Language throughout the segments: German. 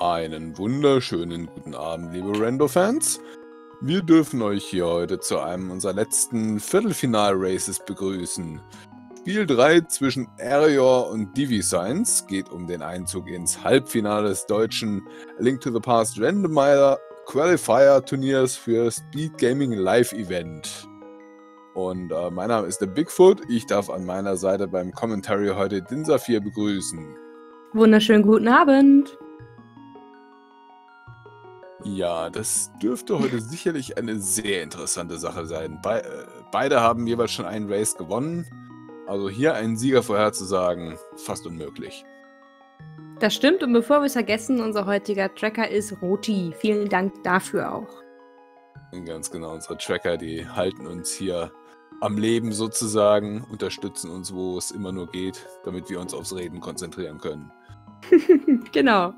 Einen wunderschönen guten Abend, liebe Rando-Fans. Wir dürfen euch hier heute zu einem unserer letzten Viertelfinal-Races begrüßen. Spiel 3 zwischen Arior und DiviScience geht um den Einzug ins Halbfinale des deutschen Link to the Past Randomizer Qualifier Turniers für Speed Gaming Live Event. Und äh, mein Name ist der Bigfoot. Ich darf an meiner Seite beim Commentary heute den Saphir begrüßen. Wunderschönen guten Abend. Ja, das dürfte heute sicherlich eine sehr interessante Sache sein. Be äh, beide haben jeweils schon einen Race gewonnen. Also hier einen Sieger vorherzusagen, fast unmöglich. Das stimmt und bevor wir es vergessen, unser heutiger Tracker ist Roti. Vielen Dank dafür auch. Ganz genau, unsere Tracker, die halten uns hier am Leben sozusagen, unterstützen uns, wo es immer nur geht, damit wir uns aufs Reden konzentrieren können. genau.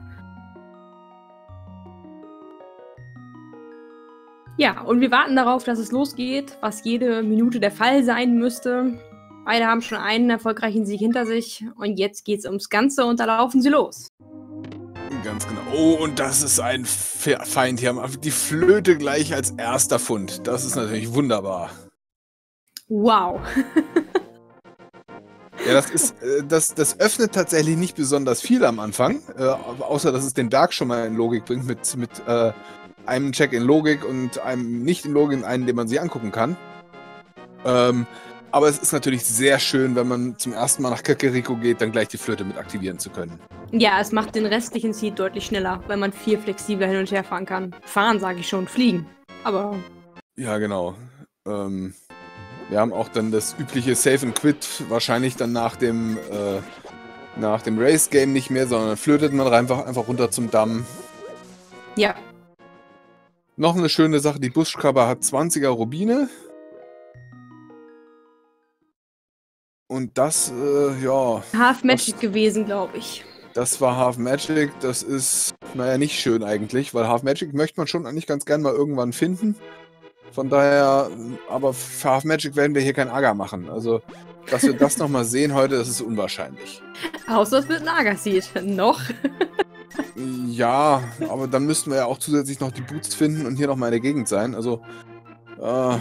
Ja, und wir warten darauf, dass es losgeht, was jede Minute der Fall sein müsste. Beide haben schon einen erfolgreichen Sieg hinter sich und jetzt geht es ums Ganze und da laufen sie los. Ganz genau. Oh, und das ist ein Feind. Hier haben die Flöte gleich als erster Fund. Das ist natürlich wunderbar. Wow. ja, das ist, äh, das, das öffnet tatsächlich nicht besonders viel am Anfang, äh, außer dass es den Berg schon mal in Logik bringt mit, mit äh, einem Check in Logik und einem nicht in Logik, einen, den man sich angucken kann. Ähm, aber es ist natürlich sehr schön, wenn man zum ersten Mal nach Kakariko geht, dann gleich die Flöte mit aktivieren zu können. Ja, es macht den restlichen Seed deutlich schneller, weil man viel flexibler hin und her fahren kann. Fahren sage ich schon, fliegen. Aber. Ja, genau. Ähm, wir haben auch dann das übliche Save and Quit, wahrscheinlich dann nach dem, äh, nach dem Race-Game nicht mehr, sondern flötet man einfach, einfach runter zum Damm. Ja, noch eine schöne Sache, die Buschkrabber hat 20er Rubine. Und das, äh, ja. Half Magic das, gewesen, glaube ich. Das war Half Magic. Das ist, naja, nicht schön eigentlich, weil Half Magic möchte man schon eigentlich ganz gern mal irgendwann finden. Von daher, aber für Half Magic werden wir hier kein Agar machen. Also, dass wir das nochmal sehen heute, das ist unwahrscheinlich. Außer es wird ein Agar-Seed. Noch. Ja, aber dann müssten wir ja auch zusätzlich noch die Boots finden und hier noch mal in der Gegend sein. Also, äh,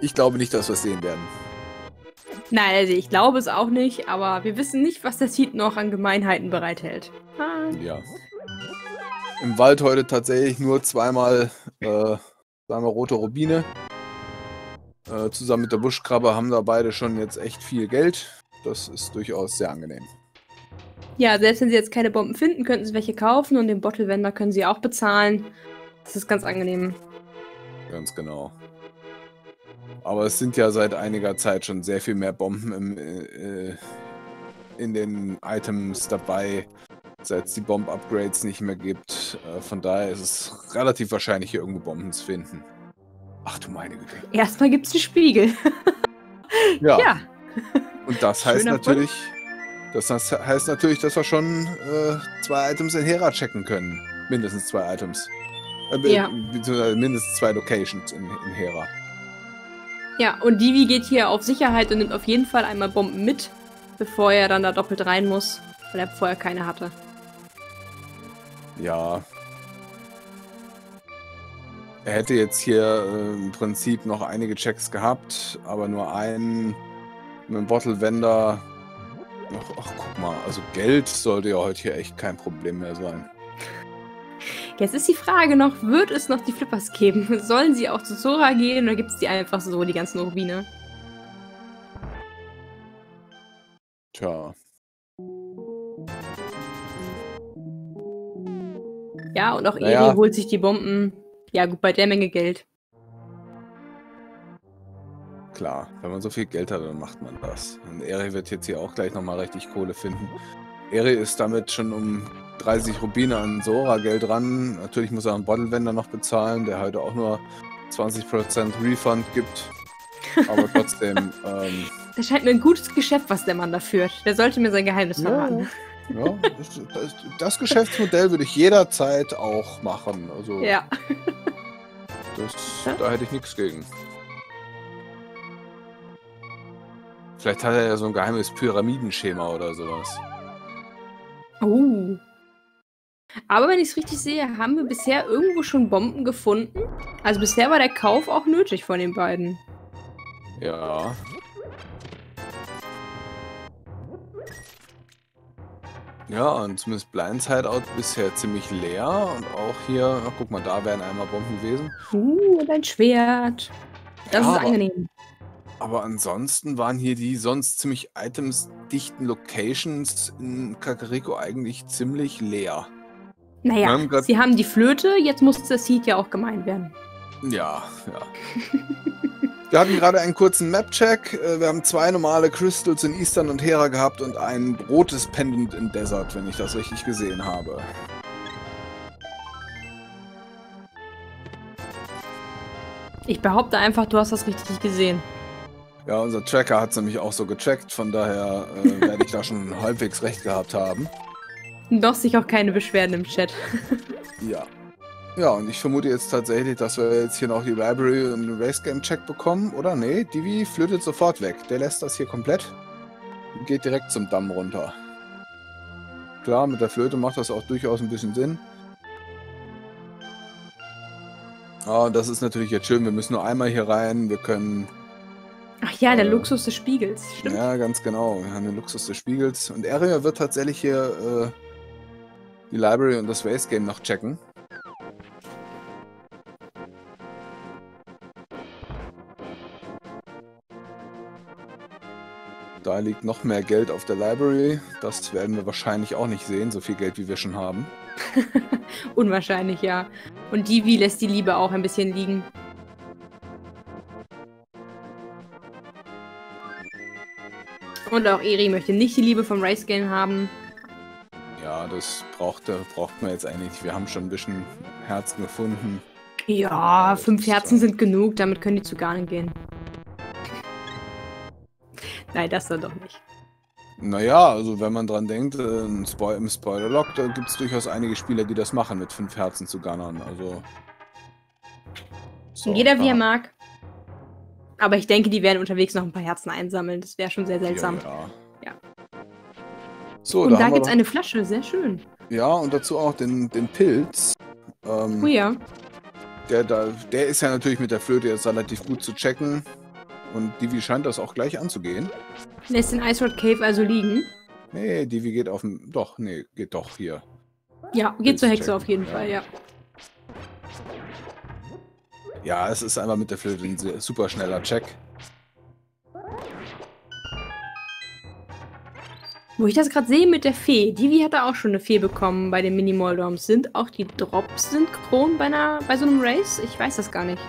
ich glaube nicht, dass wir es sehen werden. Nein, also ich glaube es auch nicht, aber wir wissen nicht, was der Seed noch an Gemeinheiten bereithält. Ah. Ja. Im Wald heute tatsächlich nur zweimal, äh, zweimal rote Rubine. Äh, zusammen mit der Buschkrabbe haben da beide schon jetzt echt viel Geld. Das ist durchaus sehr angenehm. Ja, selbst wenn sie jetzt keine Bomben finden, könnten sie welche kaufen und den Bottle-Vendor können sie auch bezahlen. Das ist ganz angenehm. Ganz genau. Aber es sind ja seit einiger Zeit schon sehr viel mehr Bomben im, äh, in den Items dabei, seit es die Bomb-Upgrades nicht mehr gibt. Äh, von daher ist es relativ wahrscheinlich, hier irgendwo Bomben zu finden. Ach du meine Güte. Erstmal gibt es einen Spiegel. ja. ja. Und das heißt Schöner natürlich, das heißt natürlich, dass wir schon äh, zwei Items in Hera checken können. Mindestens zwei Items. Äh, ja. Beziehungsweise mindestens zwei Locations in, in Hera. Ja, und Divi geht hier auf Sicherheit und nimmt auf jeden Fall einmal Bomben mit, bevor er dann da doppelt rein muss, weil er vorher keine hatte. Ja. Er hätte jetzt hier äh, im Prinzip noch einige Checks gehabt, aber nur einen mit dem Bottle Vendor Ach, ach, guck mal, also Geld sollte ja heute hier echt kein Problem mehr sein. Jetzt ist die Frage noch, wird es noch die Flippers geben? Sollen sie auch zu Zora gehen oder gibt es die einfach so, die ganzen Rubine? Tja. Ja, und auch naja. Eri holt sich die Bomben. Ja, gut, bei der Menge Geld klar. Wenn man so viel Geld hat, dann macht man das. Und Eri wird jetzt hier auch gleich nochmal richtig Kohle finden. Eri ist damit schon um 30 Rubine an Sora Geld ran. Natürlich muss er einen Bottlewender noch bezahlen, der heute auch nur 20% Refund gibt. Aber trotzdem. ähm, das scheint mir ein gutes Geschäft, was der Mann da führt. Der sollte mir sein Geheimnis verraten. Ja, das, das, das, Geschäftsmodell würde ich jederzeit auch machen. Also, ja. Das, da hätte ich nichts gegen. Vielleicht hat er ja so ein geheimes Pyramidenschema oder sowas. Oh. Aber wenn ich es richtig sehe, haben wir bisher irgendwo schon Bomben gefunden. Also bisher war der Kauf auch nötig von den beiden. Ja. Ja, und zumindest Blind Hideout bisher ziemlich leer. Und auch hier, ach, guck mal, da wären einmal Bomben gewesen. Uh, und ein Schwert. Das Ja, ist aber- angenehm. Aber ansonsten waren hier die sonst ziemlich itemsdichten Locations in Kakariko eigentlich ziemlich leer. Naja, haben sie haben die Flöte, jetzt muss das Seed ja auch gemeint werden. Ja, ja. Wir hatten gerade einen kurzen Map-Check. Äh, Wir haben zwei normale Crystals in Eastern und Hera gehabt und ein rotes Pendant in Desert, wenn ich das richtig gesehen habe. Ich behaupte einfach, du hast das richtig gesehen. Ja, unser Tracker hat es nämlich auch so gecheckt, von daher äh, werde ich da schon halbwegs recht gehabt haben. Doch sich auch keine Beschwerden im Chat. Ja. Ja, und ich vermute jetzt tatsächlich, dass wir jetzt hier noch die Library und den Race Game Check bekommen, oder? Nee, Divi flötet sofort weg. Der lässt das hier komplett und geht direkt zum Damm runter. Klar, mit der Flöte macht das auch durchaus ein bisschen Sinn. Ah, das ist natürlich jetzt schön. Wir müssen nur einmal hier rein. Wir können, Ach ja, der Äh, Luxus des Spiegels. Stimmt. ja, ganz genau. Wir haben den Luxus des Spiegels. Und Area wird tatsächlich hier äh, die Library und das Race Game noch checken. Da liegt noch mehr Geld auf der Library. Das werden wir wahrscheinlich auch nicht sehen, so viel Geld wie wir schon haben. Unwahrscheinlich, ja. Und Divi lässt die Liebe auch ein bisschen liegen. Und auch Eri möchte nicht die Liebe vom Race Game haben. Ja, das braucht, äh, braucht man jetzt eigentlich. nicht. Wir haben schon ein bisschen Herzen gefunden. Ja, fünf Herzen sind genug, damit können die zu Garnen gehen. Nein, das dann doch nicht. Naja, also wenn man dran denkt, äh, im, Spo im Spoiler-Log, da gibt es durchaus einige Spieler, die das machen, mit fünf Herzen zu gunnern. Also. So, Jeder wie er mag. Aber ich denke, die werden unterwegs noch ein paar Herzen einsammeln. Das wäre schon sehr seltsam. Ja. Ja. So, Und da, da gibt's doch- eine Flasche, sehr schön. Ja, und dazu auch den, den Pilz. Ähm, Oh ja. der, da, der ist ja natürlich mit der Flöte jetzt relativ gut zu checken. Und Divi scheint das auch gleich anzugehen. Lässt den Ice Road Cave also liegen. Nee, Divi geht auf dem. Doch, nee, geht doch hier. Ja, geht zur Hexe checken, auf jeden ja. Fall, ja. Ja, es ist einfach mit der Flöte ein super schneller Check. Wo ich das gerade sehe mit der Fee. Divi hat da auch schon eine Fee bekommen bei den Mini-Moldoms. Sind auch die Drops synchron bei, einer, bei so einem Race? Ich weiß das gar nicht.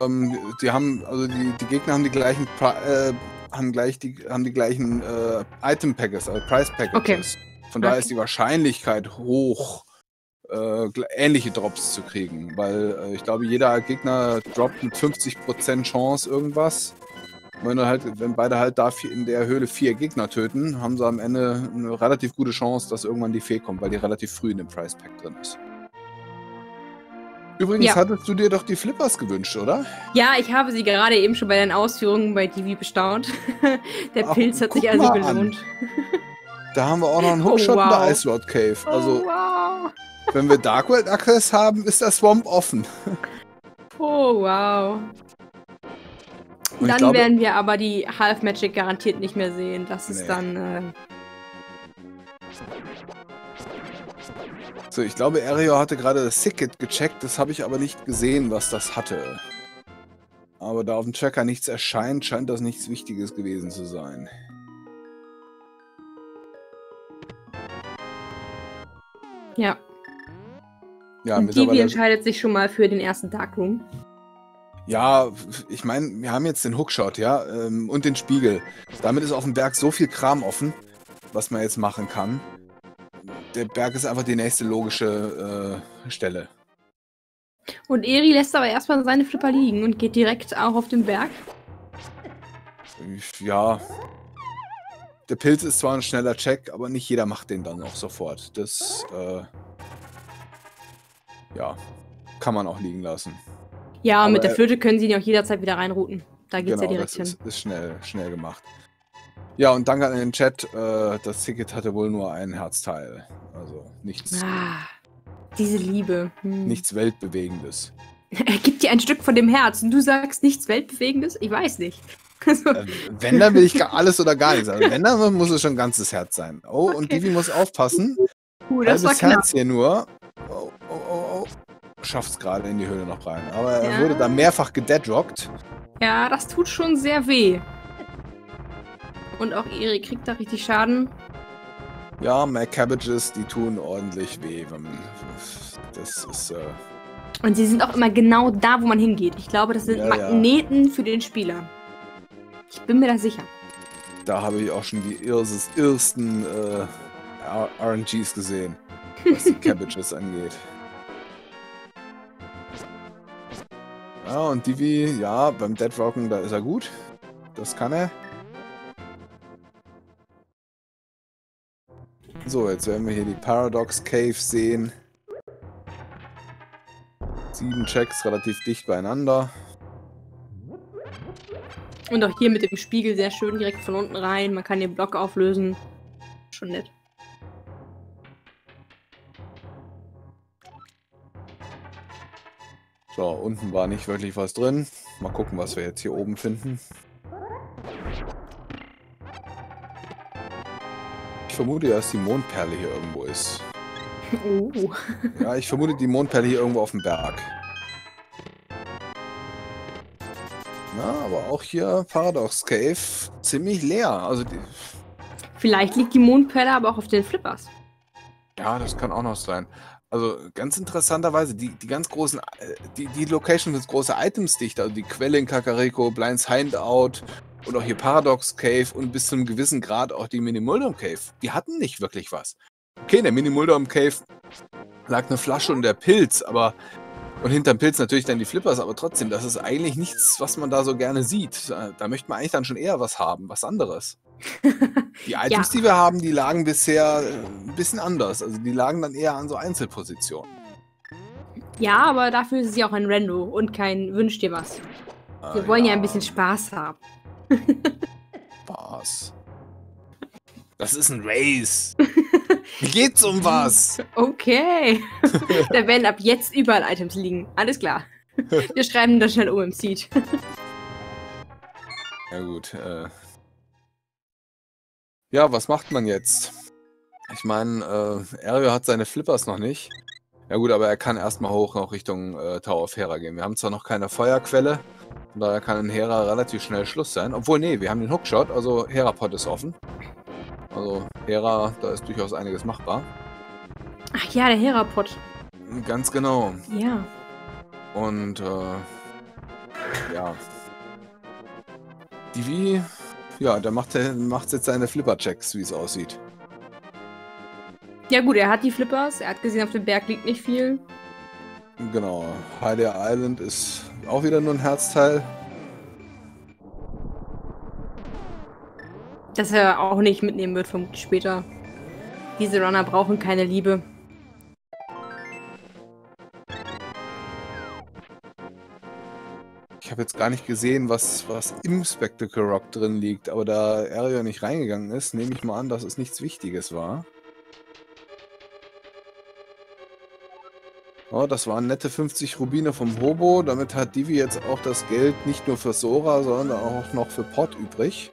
Ähm, die haben, also die, die Gegner haben die gleichen, äh, haben gleich die, haben die gleichen äh, Item Packages, also Price Packages. Von daher Okay. ist die Wahrscheinlichkeit hoch, äh, ähnliche Drops zu kriegen, weil äh, ich glaube, jeder Gegner droppt mit 50% Chance irgendwas. Wenn, halt, wenn beide halt da in der Höhle vier Gegner töten, haben sie am Ende eine relativ gute Chance, dass irgendwann die Fee kommt, weil die relativ früh in dem Price Pack drin ist. Übrigens Ja. hattest du dir doch die Flippers gewünscht, oder? Ja, ich habe sie gerade eben schon bei den Ausführungen bei Divi bestaunt. der Ach, Pilz hat sich also gelohnt. Da haben wir auch noch einen Oh, Hookshot in wow. der Ice Lord Cave. Also, oh, wow. wenn wir Dark World Access haben, ist der Swamp offen. Oh, wow. Und Dann glaube- werden wir aber die Half Magic garantiert nicht mehr sehen. Das ist Nee. dann. Äh, So, ich glaube, Ario hatte gerade das Ticket gecheckt. Das habe ich aber nicht gesehen, was das hatte. Aber da auf dem Tracker nichts erscheint, scheint das nichts Wichtiges gewesen zu sein. ja. Ja, Und Divi entscheidet sich schon mal für den ersten Darkroom. Ja, ich meine, wir haben jetzt den Hookshot, ja, ähm, und den Spiegel. Damit ist auf dem Berg so viel Kram offen, was man jetzt machen kann. Der Berg ist einfach die nächste logische äh, Stelle. Und Eri lässt aber erstmal seine Flipper liegen und geht direkt auch auf den Berg. Ja. Der Pilz ist zwar ein schneller Check, aber nicht jeder macht den dann auch sofort. Das, äh, ja, kann man auch liegen lassen. Ja, Aber mit der er- Flöte können sie ihn auch jederzeit wieder reinrouten. Da geht's ja direkt Genau, das hin. ist, ist schnell, schnell gemacht. Ja, und danke an den Chat. Äh, das Ticket hatte wohl nur ein Herzteil. Also nichts, Ah, diese Liebe. Hm. nichts Weltbewegendes. Er gibt dir ein Stück von dem Herz und du sagst nichts Weltbewegendes? Ich weiß nicht. Also, Äh, wenn, dann will ich gar alles oder gar nichts. Wenn, dann muss es schon ein ganzes Herz sein. Oh, und Okay. Divi muss aufpassen. puh, das war Halbes knapp. Herz hier nur. Oh, oh, oh, oh. Schafft es gerade in die Höhle noch rein. Aber er Ja. wurde da mehrfach gedeadrockt. Ja, das tut schon sehr weh. Und auch Erik kriegt da richtig Schaden. Ja, Mac Cabbages, die tun ordentlich weh. Das ist, äh, Und sie sind auch immer genau da, wo man hingeht. Ich glaube, das sind Ja, ja. Magneten für den Spieler. Ich bin mir da sicher. da habe ich auch schon die irres, ersten äh, RNGs gesehen, was die Cabbages angeht. Ja, und Divi, ja, beim Deadrocken, da ist er gut. Das kann er. So, jetzt werden wir hier die Paradox Cave sehen. Sieben Checks relativ dicht beieinander. Und auch hier mit dem Spiegel sehr schön direkt von unten rein. Man kann den Block auflösen. Schon nett. So, unten war nicht wirklich was drin. Mal gucken, was wir jetzt hier oben finden. Ich vermute, dass die Mondperle hier irgendwo ist. Oh. Ja, ich vermute die Mondperle hier irgendwo auf dem Berg. Na, aber auch hier Paradox Cave ziemlich leer. Also, Vielleicht liegt die Mondperle aber auch auf den Flippers. ja, das kann auch noch sein. Also ganz interessanterweise, die, die ganz großen, äh, die, die Location mit große Items dicht, also die Quelle in Kakariko, Blinds Hideout und auch hier Paradox Cave und bis zu einem gewissen Grad auch die Minimuldum Cave, die hatten nicht wirklich was. Okay, in der Minimuldum Cave lag eine Flasche und der Pilz, aber und hinterm Pilz natürlich dann die Flippers, aber trotzdem, das ist eigentlich nichts, was man da so gerne sieht. Da, da möchte man eigentlich dann schon eher was haben, was anderes. Die Items, die wir haben, die lagen bisher äh, ein bisschen anders. Also die lagen dann eher an so Einzelpositionen. Ja, aber dafür ist sie auch ein Rando und kein Wünsch dir was. Wir Äh, wollen ja ein bisschen Spaß haben. Spaß. Das ist ein Race. Wie geht's um was? Okay. da werden ab jetzt überall Items liegen. Alles klar. Wir schreiben das schnell um im Seed. Ja gut. Äh. Ja, was macht man jetzt? Ich meine, äh, Ario hat seine Flippers noch nicht. Ja gut, aber er kann erstmal hoch noch Richtung äh, Tower of Hera gehen. Wir haben zwar noch keine Feuerquelle, von daher kann in Hera relativ schnell Schluss sein. Obwohl, nee, wir haben den Hookshot, also Hera-Pot ist offen. Also Hera, da ist durchaus einiges machbar. Ach ja, der Herapot. Ganz genau. Ja. Und äh, ja. Divi, ja, der macht, macht jetzt seine Flipper-Checks, wie es aussieht. Ja gut, er hat die Flippers. Er hat gesehen, auf dem Berg liegt nicht viel. Genau. Hylia Island ist auch wieder nur ein Herzteil. Das er auch nicht mitnehmen wird, vermutlich später. Diese Runner brauchen keine Liebe. Ich habe jetzt gar nicht gesehen, was, was im Spectacle Rock drin liegt, aber da Ario nicht reingegangen ist, nehme ich mal an, dass es nichts Wichtiges war. Oh, das waren nette 50 Rubine vom Hobo. Damit hat Divi jetzt auch das Geld nicht nur für Sora, sondern auch noch für Pot übrig.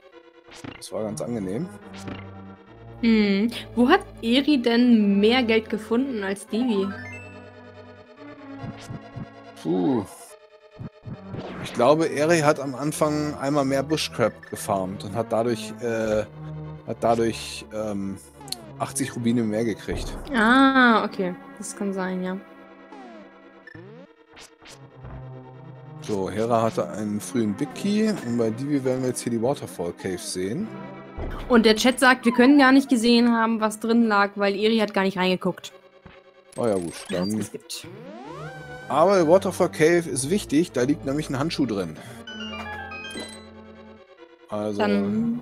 Das war ganz angenehm. Hm. Wo hat Eri denn mehr Geld gefunden als Divi? Puh. Ich glaube, Eri hat am Anfang einmal mehr Bushcrab gefarmt und hat dadurch, äh, hat dadurch ähm, 80 Rubine mehr gekriegt. Ah, okay. Das kann sein, ja. So, Hera hatte einen frühen Big Key und bei Divi werden wir jetzt hier die Waterfall Cave sehen. Und der Chat sagt, wir können gar nicht gesehen haben, was drin lag, weil Eri hat gar nicht reingeguckt. Oh ja gut, dann. Aber Waterfall Cave ist wichtig, da liegt nämlich ein Handschuh drin. Also Dann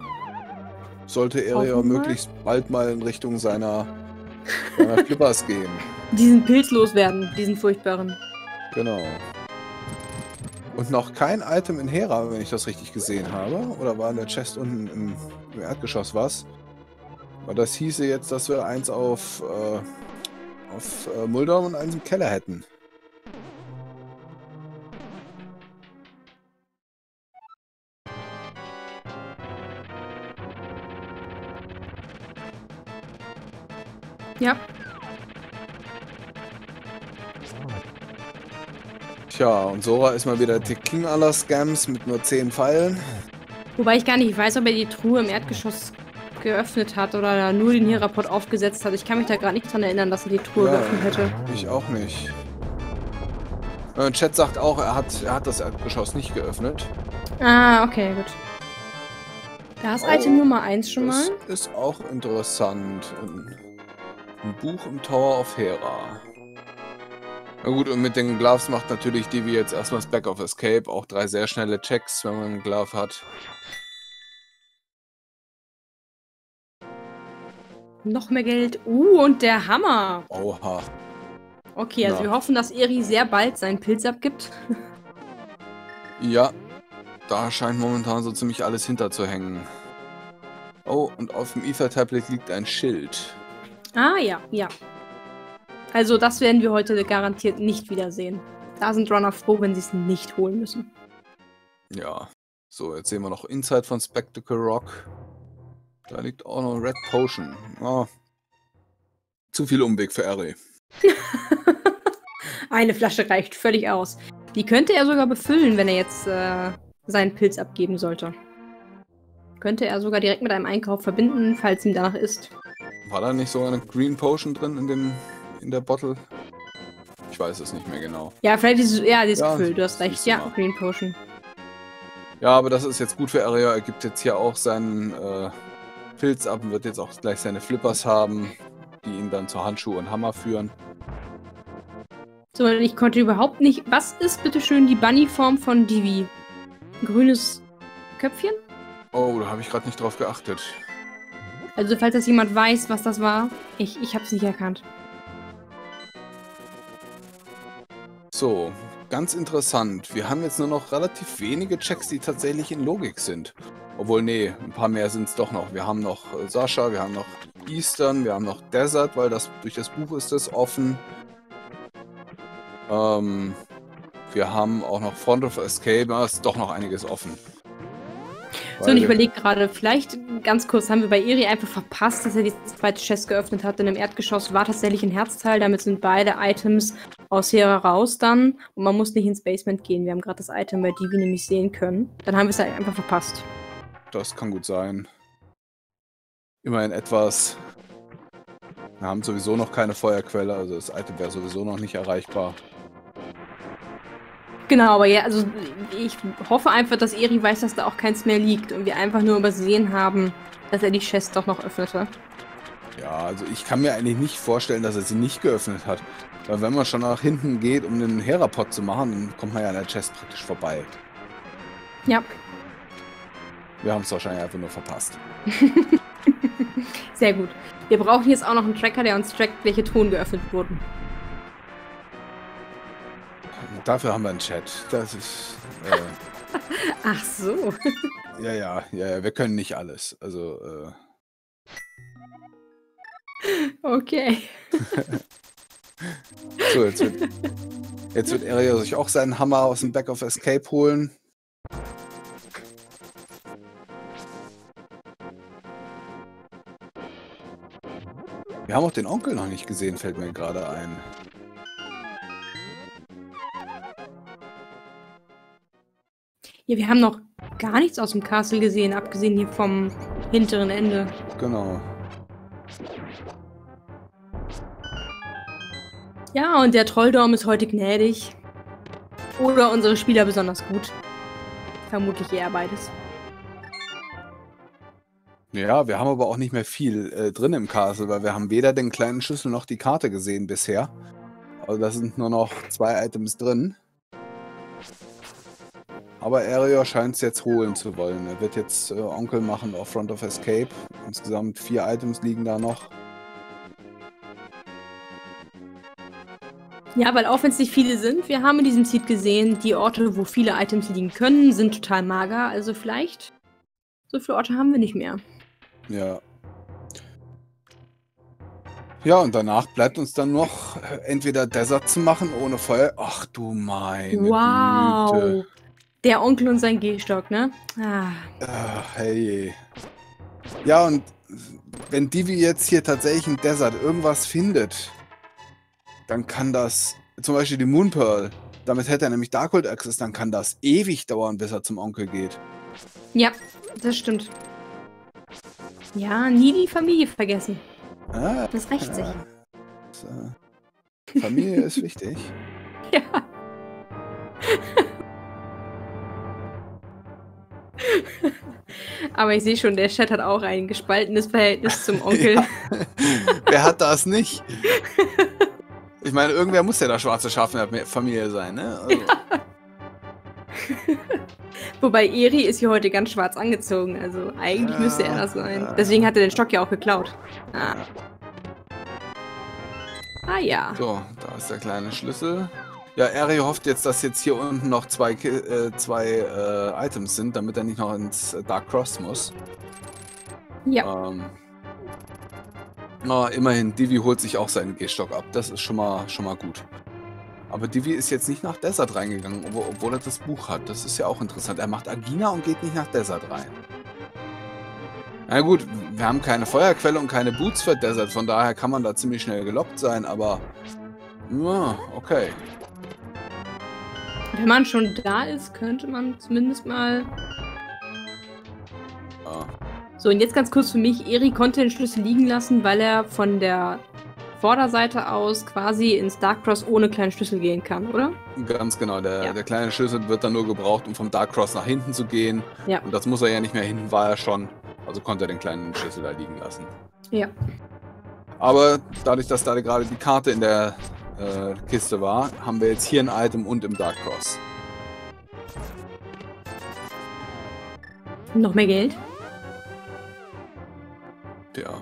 sollte er hoffen ja möglichst bald mal in Richtung seiner, seiner Flippers gehen. diesen Pilz loswerden, diesen furchtbaren. Genau. Und noch kein Item in Hera, wenn ich das richtig gesehen habe. Oder war in der Chest unten im, im Erdgeschoss was? Weil das hieße jetzt, dass wir eins auf, äh, auf äh, Mulder und eins im Keller hätten. Ja. Tja, und Sora ist mal wieder der King aller Scams mit nur 10 Pfeilen. Wobei ich gar nicht weiß, ob er die Truhe im Erdgeschoss geöffnet hat oder nur den Hieraport aufgesetzt hat. Ich kann mich da gerade nicht dran erinnern, dass er die Truhe Ja, geöffnet hätte. Ich auch nicht. Äh, Chat sagt auch, er hat, er hat das Erdgeschoss nicht geöffnet. Ah, okay, gut. Da ist Oh, Item Nummer 1 schon Das mal. ist auch interessant. Ein Buch im Tower of Hera. Na gut, und mit den Gloves macht natürlich Divi jetzt erstmal das Back of Escape. Auch drei sehr schnelle Checks, wenn man einen Glove hat. Noch mehr Geld. Uh, und der Hammer. Oha. Okay, also Na. wir hoffen, dass Eri sehr bald seinen Pilz abgibt. Ja, da scheint momentan so ziemlich alles hinterzuhängen. Oh, und auf dem Ether-Tablet liegt ein Schild. Ah, ja, ja. Also das werden wir heute garantiert nicht wiedersehen. Da sind Runner froh, wenn sie es nicht holen müssen. Ja. So, jetzt sehen wir noch Inside von Spectacle Rock. Da liegt auch noch Red Potion. Ah. Zu viel Umweg für Eri. Eine Flasche reicht völlig aus. Die könnte er sogar befüllen, wenn er jetzt äh, seinen Pilz abgeben sollte. Könnte er sogar direkt mit einem Einkauf verbinden, falls ihm danach ist. War da nicht so eine Green Potion drin in dem in der Bottle? Ich weiß es nicht mehr genau. Ja, vielleicht ist es, ja, dieses Ja, Gefühl, du hast recht. Ja, mal. Green Potion. Ja, aber das ist jetzt gut für Area. Er gibt jetzt hier auch seinen äh, Pilz ab und wird jetzt auch gleich seine Flippers haben, die ihn dann zu Handschuh und Hammer führen. So, ich konnte überhaupt nicht. Was ist bitte schön die Bunny-Form von Divi? Ein grünes Köpfchen? Oh, da habe ich gerade nicht drauf geachtet. Also, falls das jemand weiß, was das war, ich, ich hab's nicht erkannt. So, ganz interessant. Wir haben jetzt nur noch relativ wenige Checks, die tatsächlich in Logik sind. Obwohl, nee, ein paar mehr sind es doch noch. Wir haben noch äh, Sascha, wir haben noch Eastern, wir haben noch Desert, weil das durch das Buch ist das offen. Ähm, wir haben auch noch Front of Escape, da ist doch noch einiges offen. So, und ich überlege gerade, vielleicht ganz kurz, haben wir bei Eri einfach verpasst, dass er die zweite Chest geöffnet hat. Denn im Erdgeschoss war tatsächlich ein Herzteil. Damit sind beide Items aus Hera raus dann. Und man muss nicht ins Basement gehen. Wir haben gerade das Item bei Divi nämlich sehen können. Dann haben wir es halt einfach verpasst. Das kann gut sein. Immerhin etwas. Wir haben sowieso noch keine Feuerquelle, also das Item wäre sowieso noch nicht erreichbar. Genau, aber ja, also ich hoffe einfach, dass Eri weiß, dass da auch keins mehr liegt. Und wir einfach nur übersehen haben, dass er die Chest doch noch öffnete. Ja, also ich kann mir eigentlich nicht vorstellen, dass er sie nicht geöffnet hat. Weil wenn man schon nach hinten geht, um den Herapod zu machen, dann kommt man ja an der Chest praktisch vorbei. Ja, Wir haben es wahrscheinlich einfach nur verpasst. sehr gut. Wir brauchen jetzt auch noch einen Tracker, der uns trackt, welche Truhen geöffnet wurden. Dafür haben wir einen Chat. Das ist. Äh, Ach so. ja, ja, ja, ja, wir können nicht alles. Also, äh, Okay. so, jetzt wird, jetzt wird Area sich auch seinen Hammer aus dem Back of Escape holen. Wir haben auch den Onkel noch nicht gesehen, fällt mir gerade ein. Ja, wir haben noch gar nichts aus dem Castle gesehen, abgesehen hier vom hinteren Ende. Genau. Ja, und der Trolldorm ist heute gnädig. Oder unsere Spieler besonders gut. Vermutlich eher beides. Ja, wir haben aber auch nicht mehr viel äh, drin im Castle, weil wir haben weder den kleinen Schlüssel noch die Karte gesehen bisher. Also da sind nur noch zwei Items drin. Aber Ario scheint es jetzt holen zu wollen. Er wird jetzt äh, Onkel machen auf Front of Escape. Insgesamt vier Items liegen da noch. Ja, weil auch wenn es nicht viele sind, wir haben in diesem Seed gesehen, die Orte, wo viele Items liegen können, sind total mager. Also vielleicht so viele Orte haben wir nicht mehr. Ja. Ja, und danach bleibt uns dann noch äh, entweder Desert zu machen ohne Feuer. Ach du meine wow. Güte. Der Onkel und sein Gehstock, ne? Ah. Ach, hey. Ja, und wenn Divi jetzt hier tatsächlich im Desert irgendwas findet, dann kann das, zum Beispiel die Moon Pearl, damit hätte er nämlich Darkhold Access, dann kann das ewig dauern, bis er zum Onkel geht. Ja, das stimmt. Ja, nie die Familie vergessen. Ah, Das rächt sich. äh, Familie ist wichtig. Ja. Aber ich sehe schon, der Chat hat auch ein gespaltenes Verhältnis zum Onkel. Ja. Wer hat das nicht? Ich meine, irgendwer muss ja das schwarze Schaf in der Familie sein, ne? Also, Wobei Eri ist hier heute ganz schwarz angezogen, also eigentlich Ja, müsste er das sein. ja. Deswegen hat er den Stock ja auch geklaut. Ah, ah ja. So, da ist der kleine Schlüssel. Ja, Eri hofft jetzt, dass jetzt hier unten noch zwei, äh, zwei äh, Items sind, damit er nicht noch ins Dark Cross muss. Ja. Ähm, na, immerhin, Divi holt sich auch seinen Gehstock ab. Das ist schon mal, schon mal gut. Aber Divi ist jetzt nicht nach Desert reingegangen, obwohl, obwohl er das Buch hat. Das ist ja auch interessant. Er macht Agina und geht nicht nach Desert rein. Na gut, wir haben keine Feuerquelle und keine Boots für Desert, von daher kann man da ziemlich schnell gelockt sein, aber... Ja, okay. Wenn man schon da ist, könnte man zumindest mal. Ja. So, und jetzt ganz kurz für mich: Eri konnte den Schlüssel liegen lassen, weil er von der Vorderseite aus quasi ins Dark Cross ohne kleinen Schlüssel gehen kann, oder? Ganz genau, der, Ja. der kleine Schlüssel wird dann nur gebraucht, um vom Dark Cross nach hinten zu gehen. Ja. Und das muss er ja nicht mehr, hinten war er schon. Also konnte er den kleinen Schlüssel da liegen lassen. Ja. Aber dadurch, dass da gerade die Karte in der äh, Kiste war, haben wir jetzt hier ein Item und im Dark Cross. Noch mehr Geld. Ja.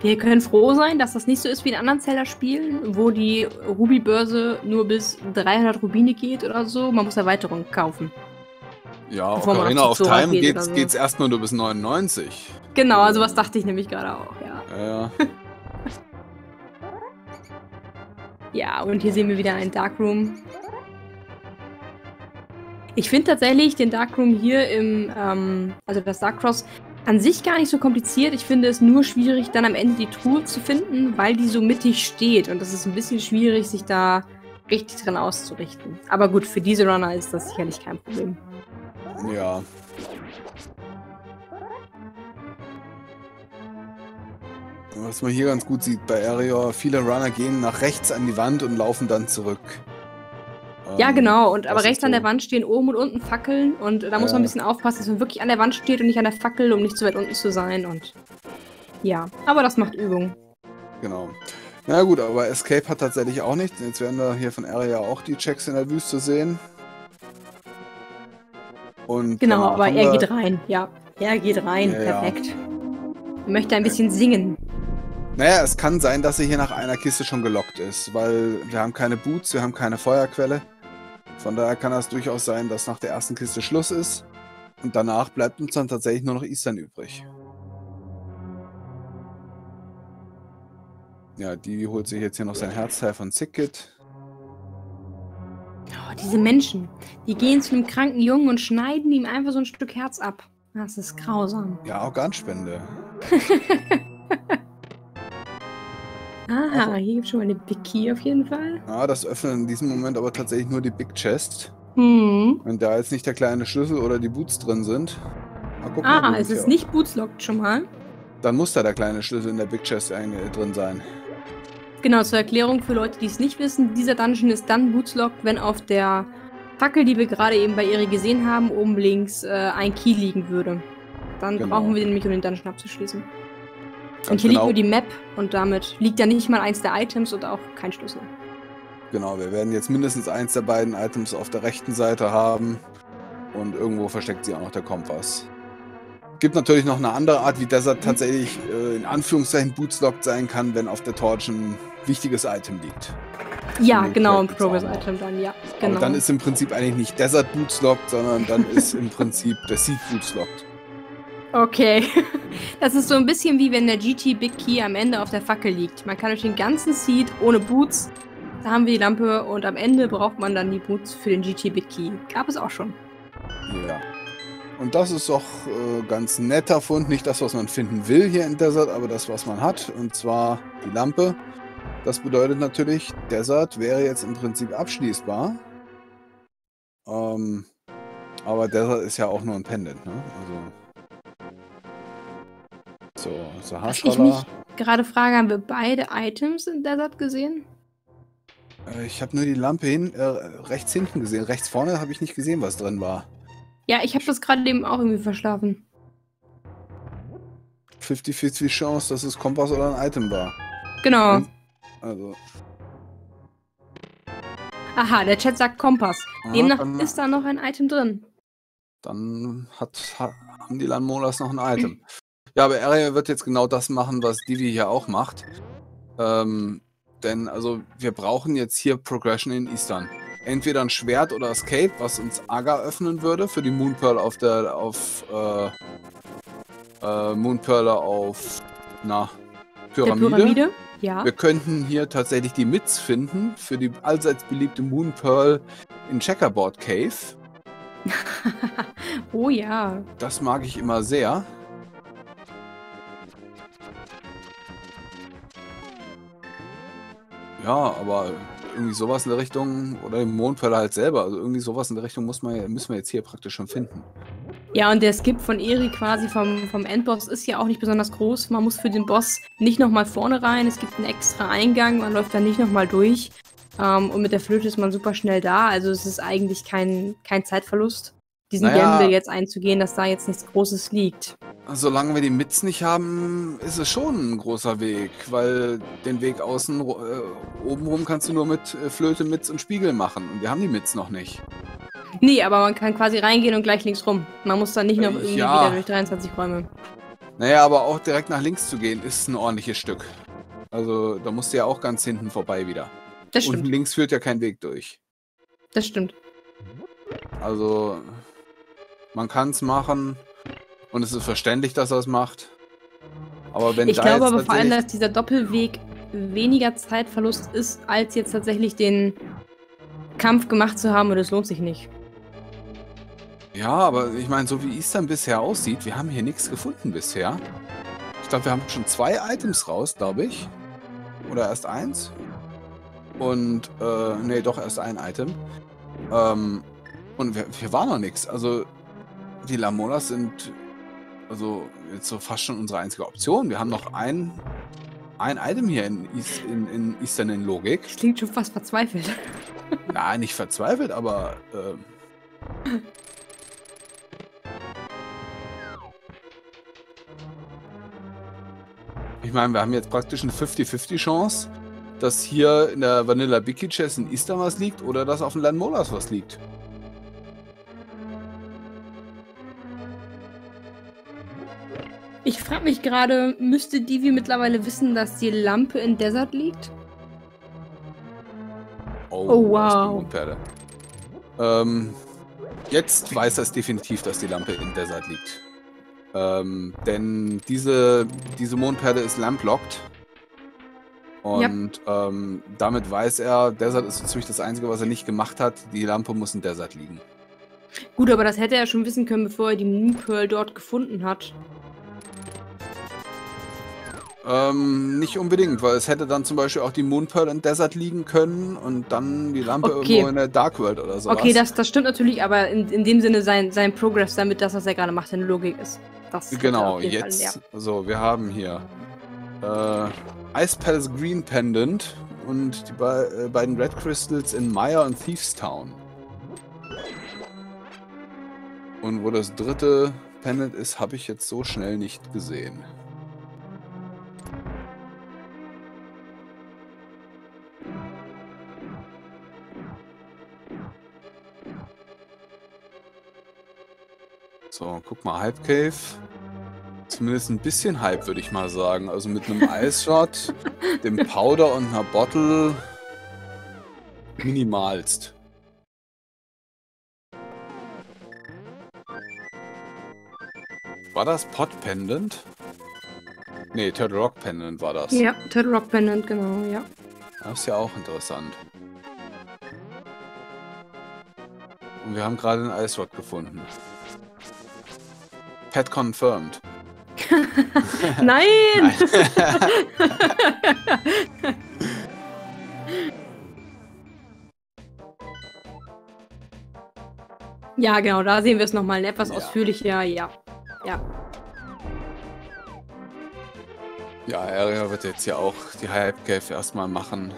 Wir können froh sein, dass das nicht so ist wie in anderen Zelda-Spielen, wo die Ruby-Börse nur bis 300 Rubine geht oder so. Man muss Erweiterungen kaufen. Ja, Bevor Ocarina auf Time geht geht's, so. geht's erstmal nur bis 99. Genau, also was dachte ich nämlich gerade auch, ja. Ja, ja. Und hier sehen wir wieder einen Darkroom. Ich finde tatsächlich den Darkroom hier im, ähm, also das Dark Cross, an sich gar nicht so kompliziert. Ich finde es nur schwierig, dann am Ende die Truhe zu finden, weil die so mittig steht. Und das ist ein bisschen schwierig, sich da richtig dran auszurichten. Aber gut, für diese Runner ist das sicherlich kein Problem. ja. Was man hier ganz gut sieht bei Arior, viele Runner gehen nach rechts an die Wand und laufen dann zurück. Ja, Ähm, genau. Und aber rechts an der so. Wand stehen oben und unten Fackeln. Und da muss Ja. man ein bisschen aufpassen, dass man wirklich an der Wand steht und nicht an der Fackel, um nicht zu weit unten zu sein. Und ja, aber das macht Übung. Genau. Na gut, aber Escape hat tatsächlich auch nicht. Jetzt werden wir hier von Area auch die Checks in der Wüste sehen. Und Genau, aber er geht rein. Ja, er geht rein. Ja, ja. Perfekt. Er möchte ein bisschen singen. Naja, es kann sein, dass er hier nach einer Kiste schon gelockt ist, weil wir haben keine Boots, wir haben keine Feuerquelle. Von daher kann es durchaus sein, dass nach der ersten Kiste Schluss ist. Und danach bleibt uns dann tatsächlich nur noch Eastern übrig. Ja, die holt sich jetzt hier noch sein Herzteil von Sickit. Oh, diese Menschen, die gehen zu einem kranken Jungen und schneiden ihm einfach so ein Stück Herz ab. Das ist grausam. Ja, Organspende. Aha, hier gibt es schon mal eine Big Key auf jeden Fall. Ja, das öffnet in diesem Moment aber tatsächlich nur die Big Chest. Hm. Wenn da jetzt nicht der kleine Schlüssel oder die Boots drin sind. Na, guck Ah, es ist die nicht bootslockt schon mal. Dann muss da der kleine Schlüssel in der Big Chest äh, drin sein. Genau, zur Erklärung für Leute, die es nicht wissen, dieser Dungeon ist dann bootslockt, wenn auf der Fackel, die wir gerade eben bei Eri gesehen haben, oben links äh, ein Key liegen würde. Dann Genau. brauchen wir den nämlich, um den Dungeon abzuschließen. Und hier genau. liegt nur die Map und damit liegt ja nicht mal eins der Items und auch kein Schlüssel. Genau, wir werden jetzt mindestens eins der beiden Items auf der rechten Seite haben. Und irgendwo versteckt sich auch noch der Kompass. Gibt natürlich noch eine andere Art, wie Desert tatsächlich äh, in Anführungszeichen bootslocked sein kann, wenn auf der Torch ein wichtiges Item liegt. Ja, genau, ein. Progress-Item dann, ja. Genau. Aber dann ist im Prinzip eigentlich nicht Desert bootslocked, sondern dann ist im Prinzip der Seed bootslocked. Okay. Das ist so ein bisschen wie wenn der GT Big Key am Ende auf der Fackel liegt. Man kann durch den ganzen Seed ohne Boots, da haben wir die Lampe und am Ende braucht man dann die Boots für den GT Big Key. Gab es auch schon. Ja. Und das ist doch äh, ganz netter Fund. Nicht das, was man finden will hier in Desert, aber das, was man hat. Und zwar die Lampe. Das bedeutet natürlich, Desert wäre jetzt im Prinzip abschließbar. Ähm, aber Desert ist ja auch nur ein Pendant, ne? Also. So, Was Sahara. ich mich gerade frage, haben wir beide Items in Desert gesehen? Äh, ich habe nur die Lampe hin, äh, rechts hinten gesehen. Rechts vorne habe ich nicht gesehen, was drin war. Ja, ich habe das gerade eben auch irgendwie verschlafen. 50-50 Chance, dass es Kompass oder ein Item war. Genau. Und- Also, Aha, der Chat sagt Kompass. Ja, Demnach dann- ist da noch ein Item drin. dann hat, ha- haben die Landmolas noch ein Item. Ja, aber Area wird jetzt genau das machen, was Divi hier auch macht. Ähm, denn also wir brauchen jetzt hier Progression in Eastern. Entweder ein Schwert oder Escape, was uns Aga öffnen würde für die Moonpearl auf der auf äh, äh, Moonpearler auf na Pyramide. Der Pyramide? Ja. Wir könnten hier tatsächlich die Mits finden für die allseits beliebte Moonpearl in Checkerboard Cave. oh ja. Das mag ich immer sehr. Ja, aber irgendwie sowas in der Richtung, oder im Mondpearl halt selber, also irgendwie sowas in der Richtung muss man, müssen wir jetzt hier praktisch schon finden. Ja, und der Skip von Eri quasi vom, vom Endboss ist ja auch nicht besonders groß. Man muss für den Boss nicht nochmal vorne rein. Es gibt einen extra Eingang, man läuft da nicht nochmal durch. Ähm, und mit der Flöte ist man super schnell da. Also es ist eigentlich kein, kein Zeitverlust, diesen Naja. Gamble jetzt einzugehen, dass da jetzt nichts Großes liegt. Solange wir die Mits nicht haben, ist es schon ein großer Weg, weil den Weg außen äh, obenrum kannst du nur mit äh, Flöte, Mits und Spiegel machen. Und wir haben die Mits noch nicht. Nee, aber man kann quasi reingehen und gleich links rum. Man muss dann nicht noch Äh, irgendwie ja. wieder durch 23 Räume. Naja, aber auch direkt nach links zu gehen, ist ein ordentliches Stück. Also da musst du ja auch ganz hinten vorbei wieder. Das Unten stimmt. links führt ja kein Weg durch. Das stimmt. Also man kann es machen und es ist verständlich, dass er es macht. Aber wenn Ich glaube aber vor allem, dass dieser Doppelweg weniger Zeitverlust ist, als jetzt tatsächlich den Kampf gemacht zu haben und es lohnt sich nicht. Ja, aber ich meine, so wie Eastern bisher aussieht, wir haben hier nichts gefunden bisher. Ich glaube, wir haben schon zwei Items raus, glaube ich. Oder erst eins. Und, äh, nee, doch erst ein Item. Ähm, und wir, hier war noch nichts. Also, die Lamonas sind, also, jetzt so fast schon unsere einzige Option. Wir haben noch ein, ein Item hier in, East, in, in Eastern in Logik. Das klingt schon fast verzweifelt. Na, nicht verzweifelt, aber, ähm, Ich meine, wir haben jetzt praktisch eine 50-50 Chance, dass hier in der Vanilla Biki Chess in Easter was liegt oder dass auf dem Land Molas was liegt. Frage mich gerade, müsste Divi mittlerweile wissen, dass die Lampe in Desert liegt? Oh, die wow. Ähm, jetzt weiß er es definitiv, dass die Lampe in Desert liegt. Ähm, denn diese, diese Mondperle ist lamplocked. Und ähm, damit weiß er, Desert ist so ziemlich das Einzige, was er nicht gemacht hat. Die Lampe muss in Desert liegen. Gut, aber das hätte er schon wissen können, bevor er die Moonpearl dort gefunden hat. Ähm, nicht unbedingt, weil es hätte dann zum Beispiel auch die Moonpearl in Desert liegen können und dann die Lampe Okay. irgendwo in der Dark World oder sowas. Okay, das, das stimmt natürlich, aber in, in dem Sinne sein, sein Progress damit, das, was er gerade macht, eine Logik ist. Das Genau, jeden Fall, jetzt, ja. so, wir haben hier äh, Ice Palace Green Pendant und die be äh, beiden Red Crystals in Maya und Thieves Town. Und wo das dritte Pendant ist, habe ich jetzt so schnell nicht gesehen. So, guck mal, Hype Cave. Zumindest ein bisschen Hype, würde ich mal sagen. Also mit einem Ice Shot, dem Powder und einer Bottle minimalst. War das Pot Pendant? Nee, Turtle Rock Pendant war das. Ja, Turtle Rock Pendant, genau, ja. Das ist ja auch interessant. Und wir haben gerade einen Ice Rod gefunden. Pet confirmed. Nein! ja, genau, da sehen wir es nochmal etwas Ja. ausführlicher. Ja. Ja. Ja, Area wird jetzt ja auch die Hype Cave erstmal machen.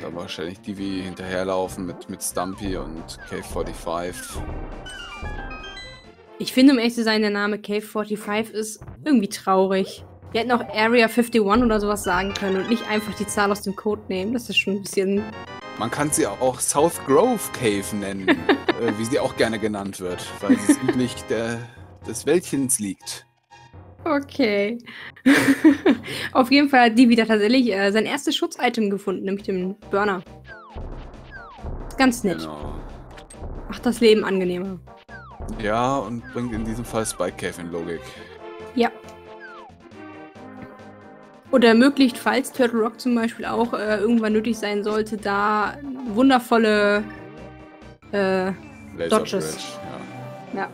Da wahrscheinlich Divi hinterherlaufen mit, mit Stumpy und Cave 45. Ich finde, um ehrlich zu sein, der Name Cave 45 ist irgendwie traurig. Wir hätten auch Area 51 oder sowas sagen können und nicht einfach die Zahl aus dem Code nehmen. Das ist schon ein bisschen. Man kann sie auch South Grove Cave nennen, äh, wie sie auch gerne genannt wird, weil sie südlich der, des Wäldchens liegt. Okay. Auf jeden Fall hat die wieder tatsächlich äh, sein erstes Schutzitem gefunden, nämlich den Burner. Ganz nett. Genau. Macht das Leben angenehmer. Ja, und bringt in diesem Fall Spike Cave in Logik. Ja. Oder ermöglicht, falls Turtle Rock zum Beispiel auch äh, irgendwann nötig sein sollte, da wundervolle. Äh, Dodges. Ja. ja.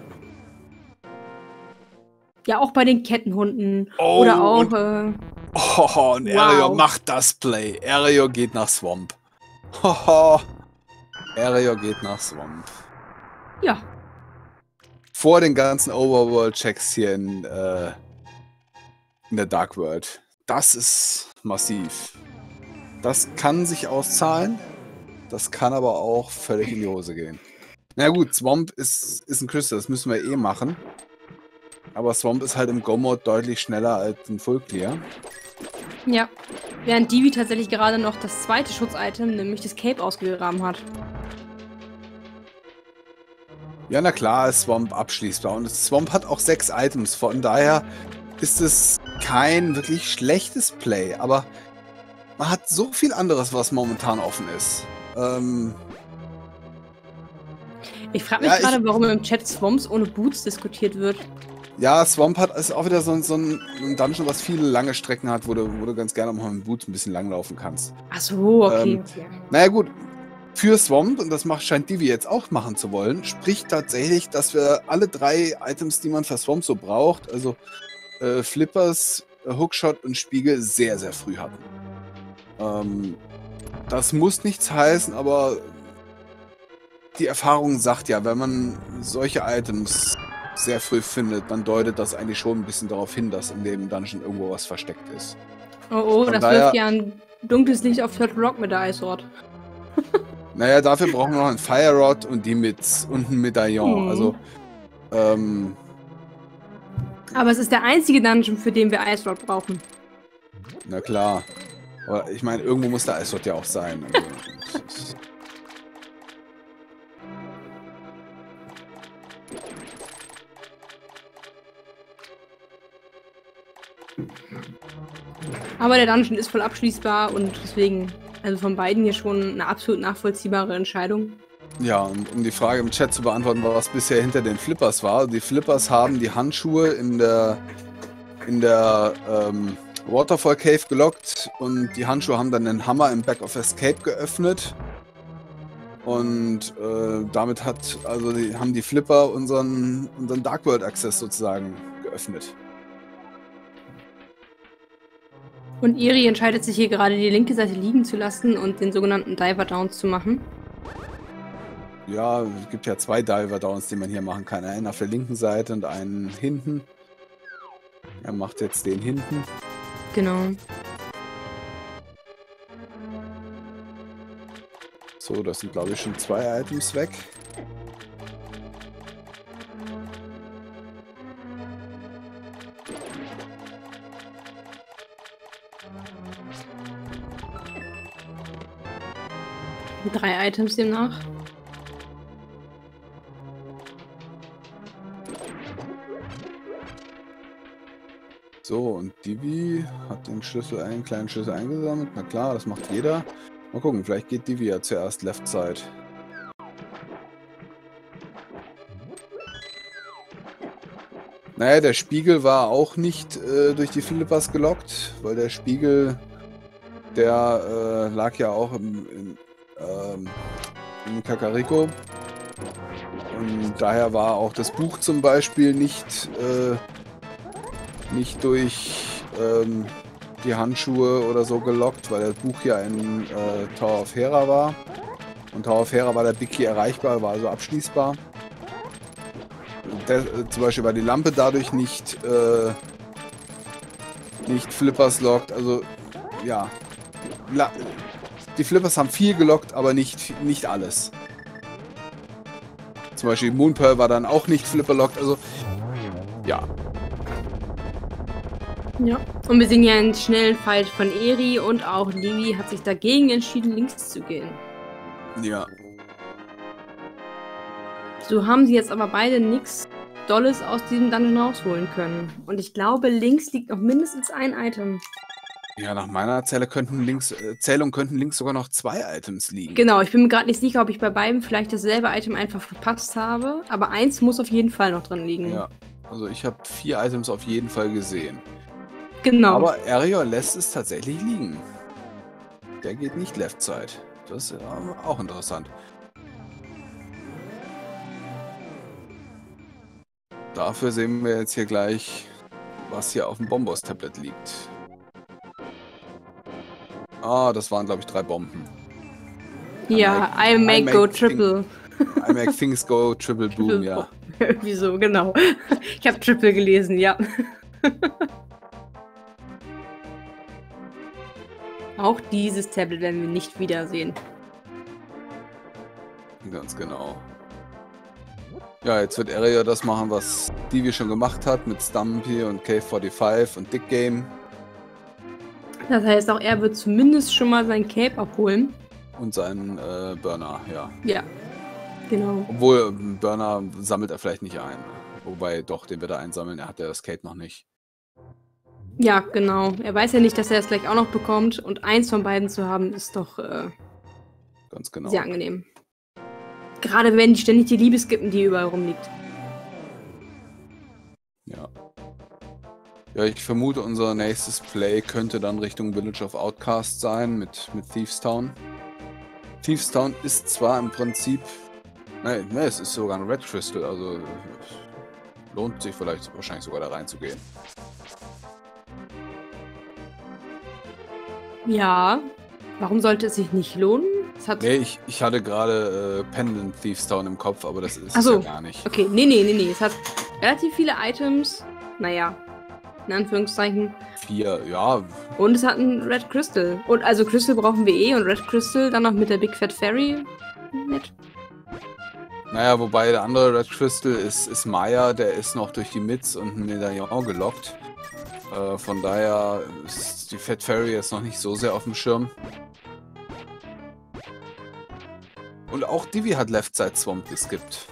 Ja, auch bei den Kettenhunden. Oh, Oder auch. und- Äh, Oh, und Ario Wow. macht das Play. Ario geht nach Swamp. Hoho. Ario geht nach Swamp. ja. Vor den ganzen Overworld-Checks hier in, äh, in der Dark World. Das ist massiv. Das kann sich auszahlen. Das kann aber auch völlig in die Hose gehen. Na gut, Swamp ist, ist ein Crystal, das müssen wir eh machen. Aber Swamp ist halt im Go-Mode deutlich schneller als ein Full Clear. Ja. Während Divi tatsächlich gerade noch das zweite Schutzitem, nämlich das Cape, ausgegraben hat. Ja, na klar ist Swamp abschließbar. Und Swamp hat auch sechs Items. Von daher ist es kein wirklich schlechtes Play. Aber man hat so viel anderes, was momentan offen ist. Ähm, Ich frage mich Ja, gerade, warum im Chat Swamps ohne Boots diskutiert wird. ja, Swamp hat, ist auch wieder so, ein- so ein ein Dungeon, was viele lange Strecken hat, wo du, wo du ganz gerne mal mit Boots ein bisschen langlaufen kannst. Ach so, okay. Ähm, okay. Naja gut, für Swamp, und das macht, scheint Divi jetzt auch machen zu wollen, spricht tatsächlich, dass wir alle drei Items, die man für Swamp so braucht, also äh, Flippers, Hookshot und Spiegel, sehr, sehr früh hatten. Ähm, das muss nichts heißen, aber die Erfahrung sagt ja, wenn man solche Items sehr früh findet, dann deutet das eigentlich schon ein bisschen darauf hin, dass in dem Dungeon irgendwo was versteckt ist. Oh, oh, von das daher- wirft ja ein dunkles Licht auf Turtle Rock mit der Sword. Naja, dafür brauchen wir noch einen Fire Rod und die mit und ein Medaillon. Mhm. Also, ähm, Aber es ist der einzige Dungeon, für den wir Ice Rod brauchen. na klar. Aber ich meine, irgendwo muss der Eisrod ja auch sein. Also, Aber der Dungeon ist voll abschließbar und deswegen, also von beiden hier schon eine absolut nachvollziehbare Entscheidung. ja, und um die Frage im Chat zu beantworten, was bisher hinter den Flippers war. Die Flippers haben die Handschuhe in der, in der ähm, Waterfall Cave gelockt und die Handschuhe haben dann den Hammer im Back of Escape geöffnet. Und äh, damit hat, also die, haben die Flipper unseren, unseren Dark World Access sozusagen geöffnet. Und Iri entscheidet sich hier gerade, die linke Seite liegen zu lassen und den sogenannten Diver Downs zu machen. Ja, es gibt ja zwei Diver Downs, die man hier machen kann. Einen auf der linken Seite und einen hinten. Er macht jetzt den hinten. Genau. So, das sind glaube ich schon zwei Items weg. Drei Items demnach. So, und Divi hat den Schlüssel, einen kleinen Schlüssel eingesammelt. Na klar, das macht jeder. Mal gucken, vielleicht geht Divi ja zuerst Left Side. Naja, der Spiegel war auch nicht äh, durch die Flippers gelockt, weil der Spiegel, der äh, lag ja auch im, im, ähm, in Kakariko. Und daher war auch das Buch zum Beispiel nicht, äh, nicht durch ähm, die Handschuhe oder so gelockt, weil das Buch ja in äh, Tower of Hera war. Und Tower of Hera war der Biki erreichbar, war also abschließbar. Der, äh, zum Beispiel war die Lampe dadurch nicht, äh, nicht Flippers lockt. Also, ja. La die Flippers haben viel gelockt, aber nicht, nicht alles. Zum Beispiel Moonpearl war dann auch nicht Flipper-lockt. Also, ja. Ja. Und wir sehen ja einen schnellen Fight von Eri und auch Livi hat sich dagegen entschieden, links zu gehen. Ja. So haben sie jetzt aber beide nichts Dolles aus diesem Dungeon rausholen können. Und ich glaube, links liegt noch mindestens ein Item. Ja, nach meiner Zähle könnten links, äh, Zählung könnten links sogar noch zwei Items liegen. Genau, ich bin mir gerade nicht sicher, ob ich bei beiden vielleicht dasselbe Item einfach verpasst habe. Aber eins muss auf jeden Fall noch drin liegen. Ja, also ich habe vier Items auf jeden Fall gesehen. Genau. Aber Ariel lässt es tatsächlich liegen. Der geht nicht Left Side. Das ist äh, auch interessant. Dafür sehen wir jetzt hier gleich, was hier auf dem Bombos-Tablet liegt. Ah, das waren, glaube ich, drei Bomben. Ja, I make, I make go triple. I make things go triple boom, ja. Wieso, genau. Ich habe triple gelesen, ja. Auch dieses Tablet werden wir nicht wiedersehen. Ganz genau. Ja, jetzt wird Area das machen, was Divi schon gemacht hat mit Stumpy und K45 und Dick Game. Das heißt, auch er wird zumindest schon mal sein Cape abholen. Und seinen äh, Burner, ja. Ja, genau. Obwohl, Burner sammelt er vielleicht nicht ein. Wobei, doch, den wird er einsammeln. Er hat ja das Cape noch nicht. Ja, genau. Er weiß ja nicht, dass er es gleich auch noch bekommt. Und eins von beiden zu haben, ist doch äh, Ganz genau. sehr angenehm. Gerade wenn die ständig die Liebe skippen, die überall rumliegt. Ja. Ja, ich vermute, unser nächstes Play könnte dann Richtung Village of Outcast sein mit, mit Thievestown. Thievestown ist zwar im Prinzip. Nein, ne, es ist sogar ein Red Crystal, also lohnt sich vielleicht wahrscheinlich sogar da reinzugehen. Ja, warum sollte es sich nicht lohnen? Hat Nee, ich, ich hatte gerade äh, Pendant Thievestown im Kopf, aber das ist so. ja gar nicht. Okay, nee, nee, nee, nee. Es hat relativ viele Items. Naja, in Anführungszeichen. Vier, ja, Und es hat ein Red Crystal. Und also Crystal brauchen wir eh und Red Crystal dann noch mit der Big Fat Fairy. Nett. Naja, wobei der andere Red Crystal ist, ist Maya, der ist noch durch die Mids und ein Medaillon gelockt. Äh, von daher ist die Fat Fairy jetzt noch nicht so sehr auf dem Schirm. Und auch Divi hat Left Side Swamp geskippt.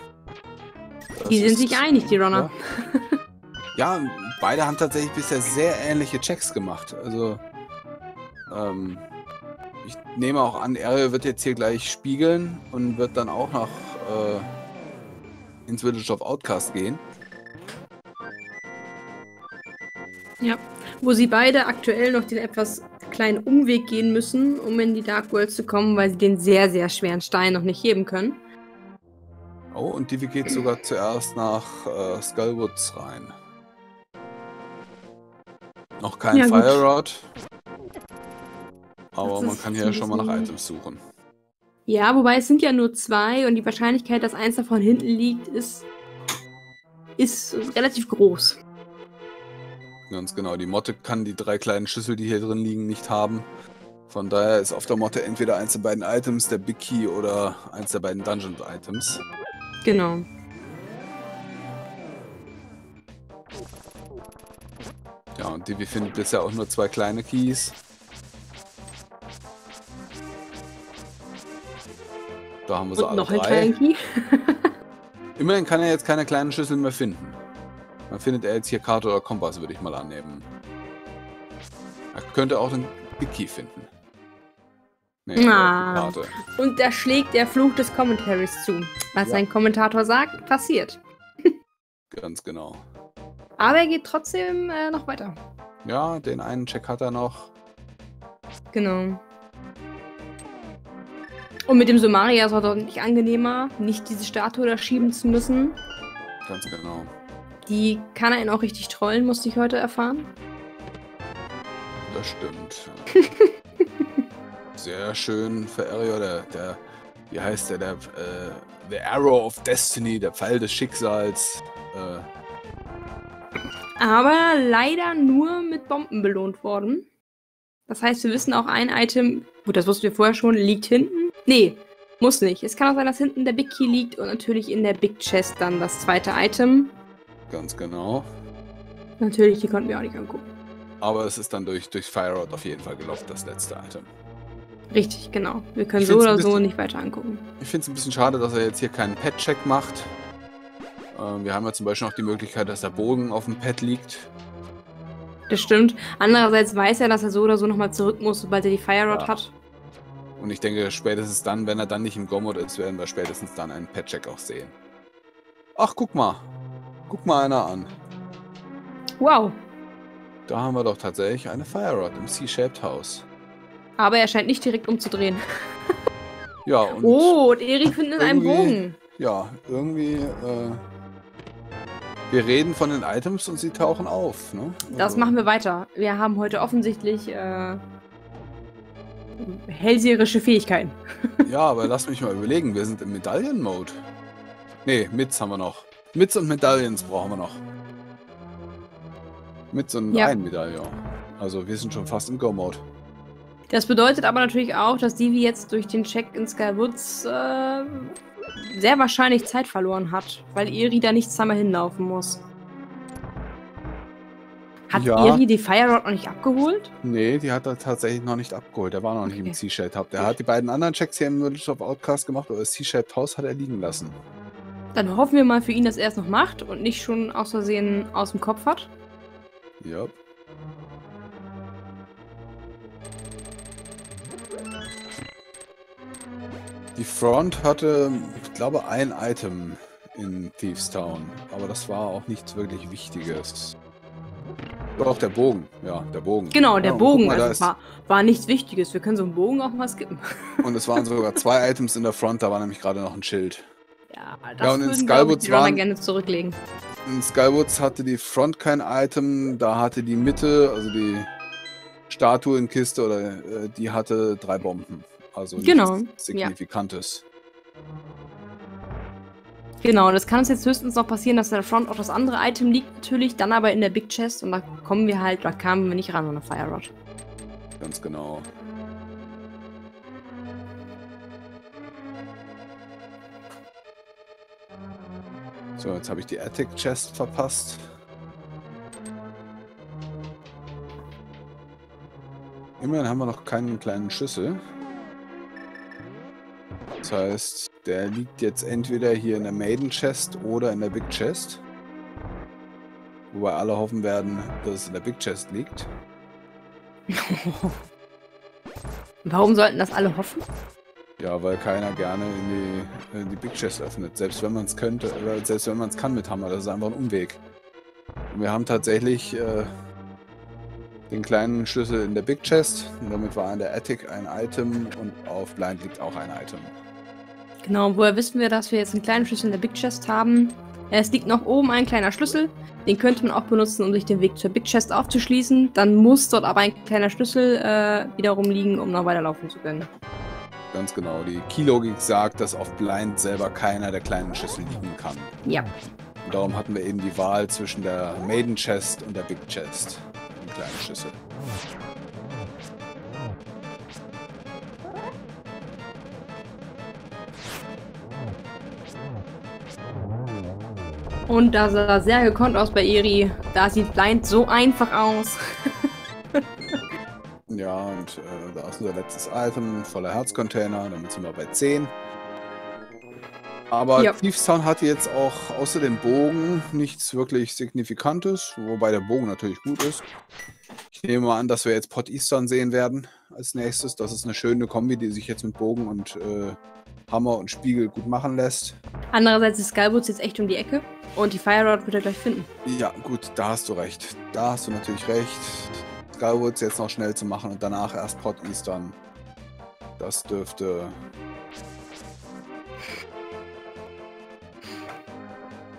Das Die sind sich einig, die Runner. Ja, beide haben tatsächlich bisher sehr ähnliche Checks gemacht. Also, ähm, ich nehme auch an, Ariel wird jetzt hier gleich spiegeln und wird dann auch nach äh, ins Village of Outcast gehen. Wo sie beide aktuell noch den etwas kleinen Umweg gehen müssen, um in die Dark World zu kommen, weil sie den sehr, sehr schweren Stein noch nicht heben können. Oh, und Divi geht sogar zuerst nach äh, Skullwoods rein. Noch kein Ja. Fire Rod. Aber man kann hier schon mal nach Items suchen. Ja, wobei es sind ja nur zwei und die Wahrscheinlichkeit, dass eins davon hinten liegt, ist, ist relativ groß. Ganz genau. Die Motte kann die drei kleinen Schlüssel, die hier drin liegen, nicht haben. Von daher ist auf der Motte entweder eins der beiden Items, der Big Key oder eins der beiden Dungeon-Items. Genau. Ja, und Divi findet bisher auch nur zwei kleine Keys. Da haben wir sie Und alle noch ein drei. kleinen Key. Immerhin kann er jetzt keine kleinen Schlüssel mehr finden. Dann findet er jetzt hier Karte oder Kompass, würde ich mal annehmen. Er könnte auch den Big Key finden. Nee, Ah. Und da schlägt der Fluch des Commentaries zu. Was Ja. ein Kommentator sagt, passiert. Ganz genau. Aber er geht trotzdem äh, noch weiter. Ja, den einen Check hat er noch. Genau. Und mit dem Sumaria ist es auch nicht angenehmer, nicht diese Statue da schieben zu müssen. Ganz genau. Die kann er ihn auch richtig trollen, musste ich heute erfahren. Das stimmt. Sehr schön für Ario, der, der, wie heißt der, der, äh, The Arrow of Destiny, der Pfeil des Schicksals. Äh, Aber leider nur mit Bomben belohnt worden. Das heißt, wir wissen auch ein Item, gut, das wussten wir vorher schon, liegt hinten. Nee, muss nicht. Es kann auch sein, dass hinten der Big Key liegt und natürlich in der Big Chest dann das zweite Item. Ganz genau. Natürlich, die konnten wir auch nicht angucken. Aber es ist dann durch, durch Fire Rod auf jeden Fall gelockt, das letzte Item. Richtig, genau. Wir können so oder so bisschen- nicht weiter angucken. Ich finde es ein bisschen schade, dass er jetzt hier keinen Pad-Check macht. Ähm, wir haben ja zum Beispiel noch die Möglichkeit, dass der Bogen auf dem Pad liegt. Das stimmt. Andererseits weiß er, dass er so oder so nochmal zurück muss, sobald er die Fire Rod Ja. hat. Und ich denke, spätestens dann, wenn er dann nicht im Go-Mode ist, werden wir spätestens dann einen Pad-Check auch sehen. Ach, guck mal. Guck mal einer an. Wow. Da haben wir doch tatsächlich eine Fire Rod im C-Shaped House. Aber er scheint nicht direkt umzudrehen. Ja, und Oh, und Erik findet einen Bogen. ja, irgendwie, äh, wir reden von den Items und sie tauchen auf, ne? Das Also, machen wir weiter. Wir haben heute offensichtlich äh, hellseherische Fähigkeiten. Ja, aber lass mich mal überlegen, wir sind im Medaillen-Mode. Nee, Mits haben wir noch. Mits und Medaillons brauchen wir noch. Mits und Ja. ein Medaillon. Also wir sind schon fast im Go-Mode. Das bedeutet aber natürlich auch, dass Divi jetzt durch den Check in Skywoods äh, sehr wahrscheinlich Zeit verloren hat, weil Eri da nicht zweimal hinlaufen muss. Hat Ja. Eri die Fire Rod noch nicht abgeholt? Nee, die hat er tatsächlich noch nicht abgeholt. Der war noch nicht Okay. im C-Shaped Hub. Der hat die beiden anderen Checks hier im Village of Outcast gemacht, aber das C-Shaped House hat er liegen lassen. Dann hoffen wir mal für ihn, dass er es noch macht und nicht schon aus Versehen aus dem Kopf hat. Ja. Die Front hatte, ich glaube, ein Item in Thieves Town, aber das war auch nichts wirklich Wichtiges. Doch, der Bogen. Ja, der Bogen. Genau, der Ja, Bogen mal, also war, war nichts Wichtiges. Wir können so einen Bogen auch mal skippen. Und es waren sogar zwei Items in der Front, da war nämlich gerade noch ein Schild. Ja, das Ja, und in glaub ich, waren- gerne zurücklegen. In Skywoods hatte die Front kein Item, da hatte die Mitte, also die Statuenkiste, oder äh, die hatte drei Bomben. Also nichts Genau, ja. Signifikantes. Genau, und es kann uns jetzt höchstens noch passieren, dass in der Front auch das andere Item liegt natürlich, dann aber in der Big Chest und da kommen wir halt, da kamen wir nicht ran an eine Fire Rod. Ganz genau. So, jetzt habe ich die Attic Chest verpasst. Immerhin haben wir noch keinen kleinen Schlüssel. Das heißt, der liegt jetzt entweder hier in der Maiden Chest oder in der Big Chest. Wobei alle hoffen werden, dass es in der Big Chest liegt. Warum sollten das alle hoffen? Ja, weil keiner gerne in die, in die Big Chest öffnet. Selbst wenn man es könnte, oder selbst wenn man es kann mit Hammer, das ist einfach ein Umweg. Und wir haben tatsächlich äh, den kleinen Schlüssel in der Big Chest. Und damit war in der Attic ein Item und auf Blind liegt auch ein Item. Genau, woher wissen wir, dass wir jetzt einen kleinen Schlüssel in der Big Chest haben? Es liegt noch oben ein kleiner Schlüssel. Den könnte man auch benutzen, um sich den Weg zur Big Chest aufzuschließen. Dann muss dort aber ein kleiner Schlüssel äh, wiederum liegen, um noch weiterlaufen zu können. Ganz genau. Die Keylogik sagt, dass auf Blind selber keiner der kleinen Schlüssel liegen kann. Ja. Und darum hatten wir eben die Wahl zwischen der Maiden Chest und der Big Chest. Ein kleiner Schlüssel. Und da sah sehr gekonnt aus bei Eri. Da sieht Blind so einfach aus. Ja, und äh, da ist unser letztes Item, voller Herzcontainer, damit sind wir bei 10. Aber Ja. Thieves Town hatte jetzt auch außer dem Bogen nichts wirklich Signifikantes, wobei der Bogen natürlich gut ist. Ich nehme mal an, dass wir jetzt Pot Eastern sehen werden als nächstes. Das ist eine schöne Kombi, die sich jetzt mit Bogen und äh, Hammer und Spiegel gut machen lässt. Andererseits ist Skullwoods jetzt echt um die Ecke und die Fire Rod wird er gleich finden. Ja, gut, da hast du recht. Da hast du natürlich recht. Skullwoods jetzt noch schnell zu machen und danach erst Pot Eastern. Das dürfte.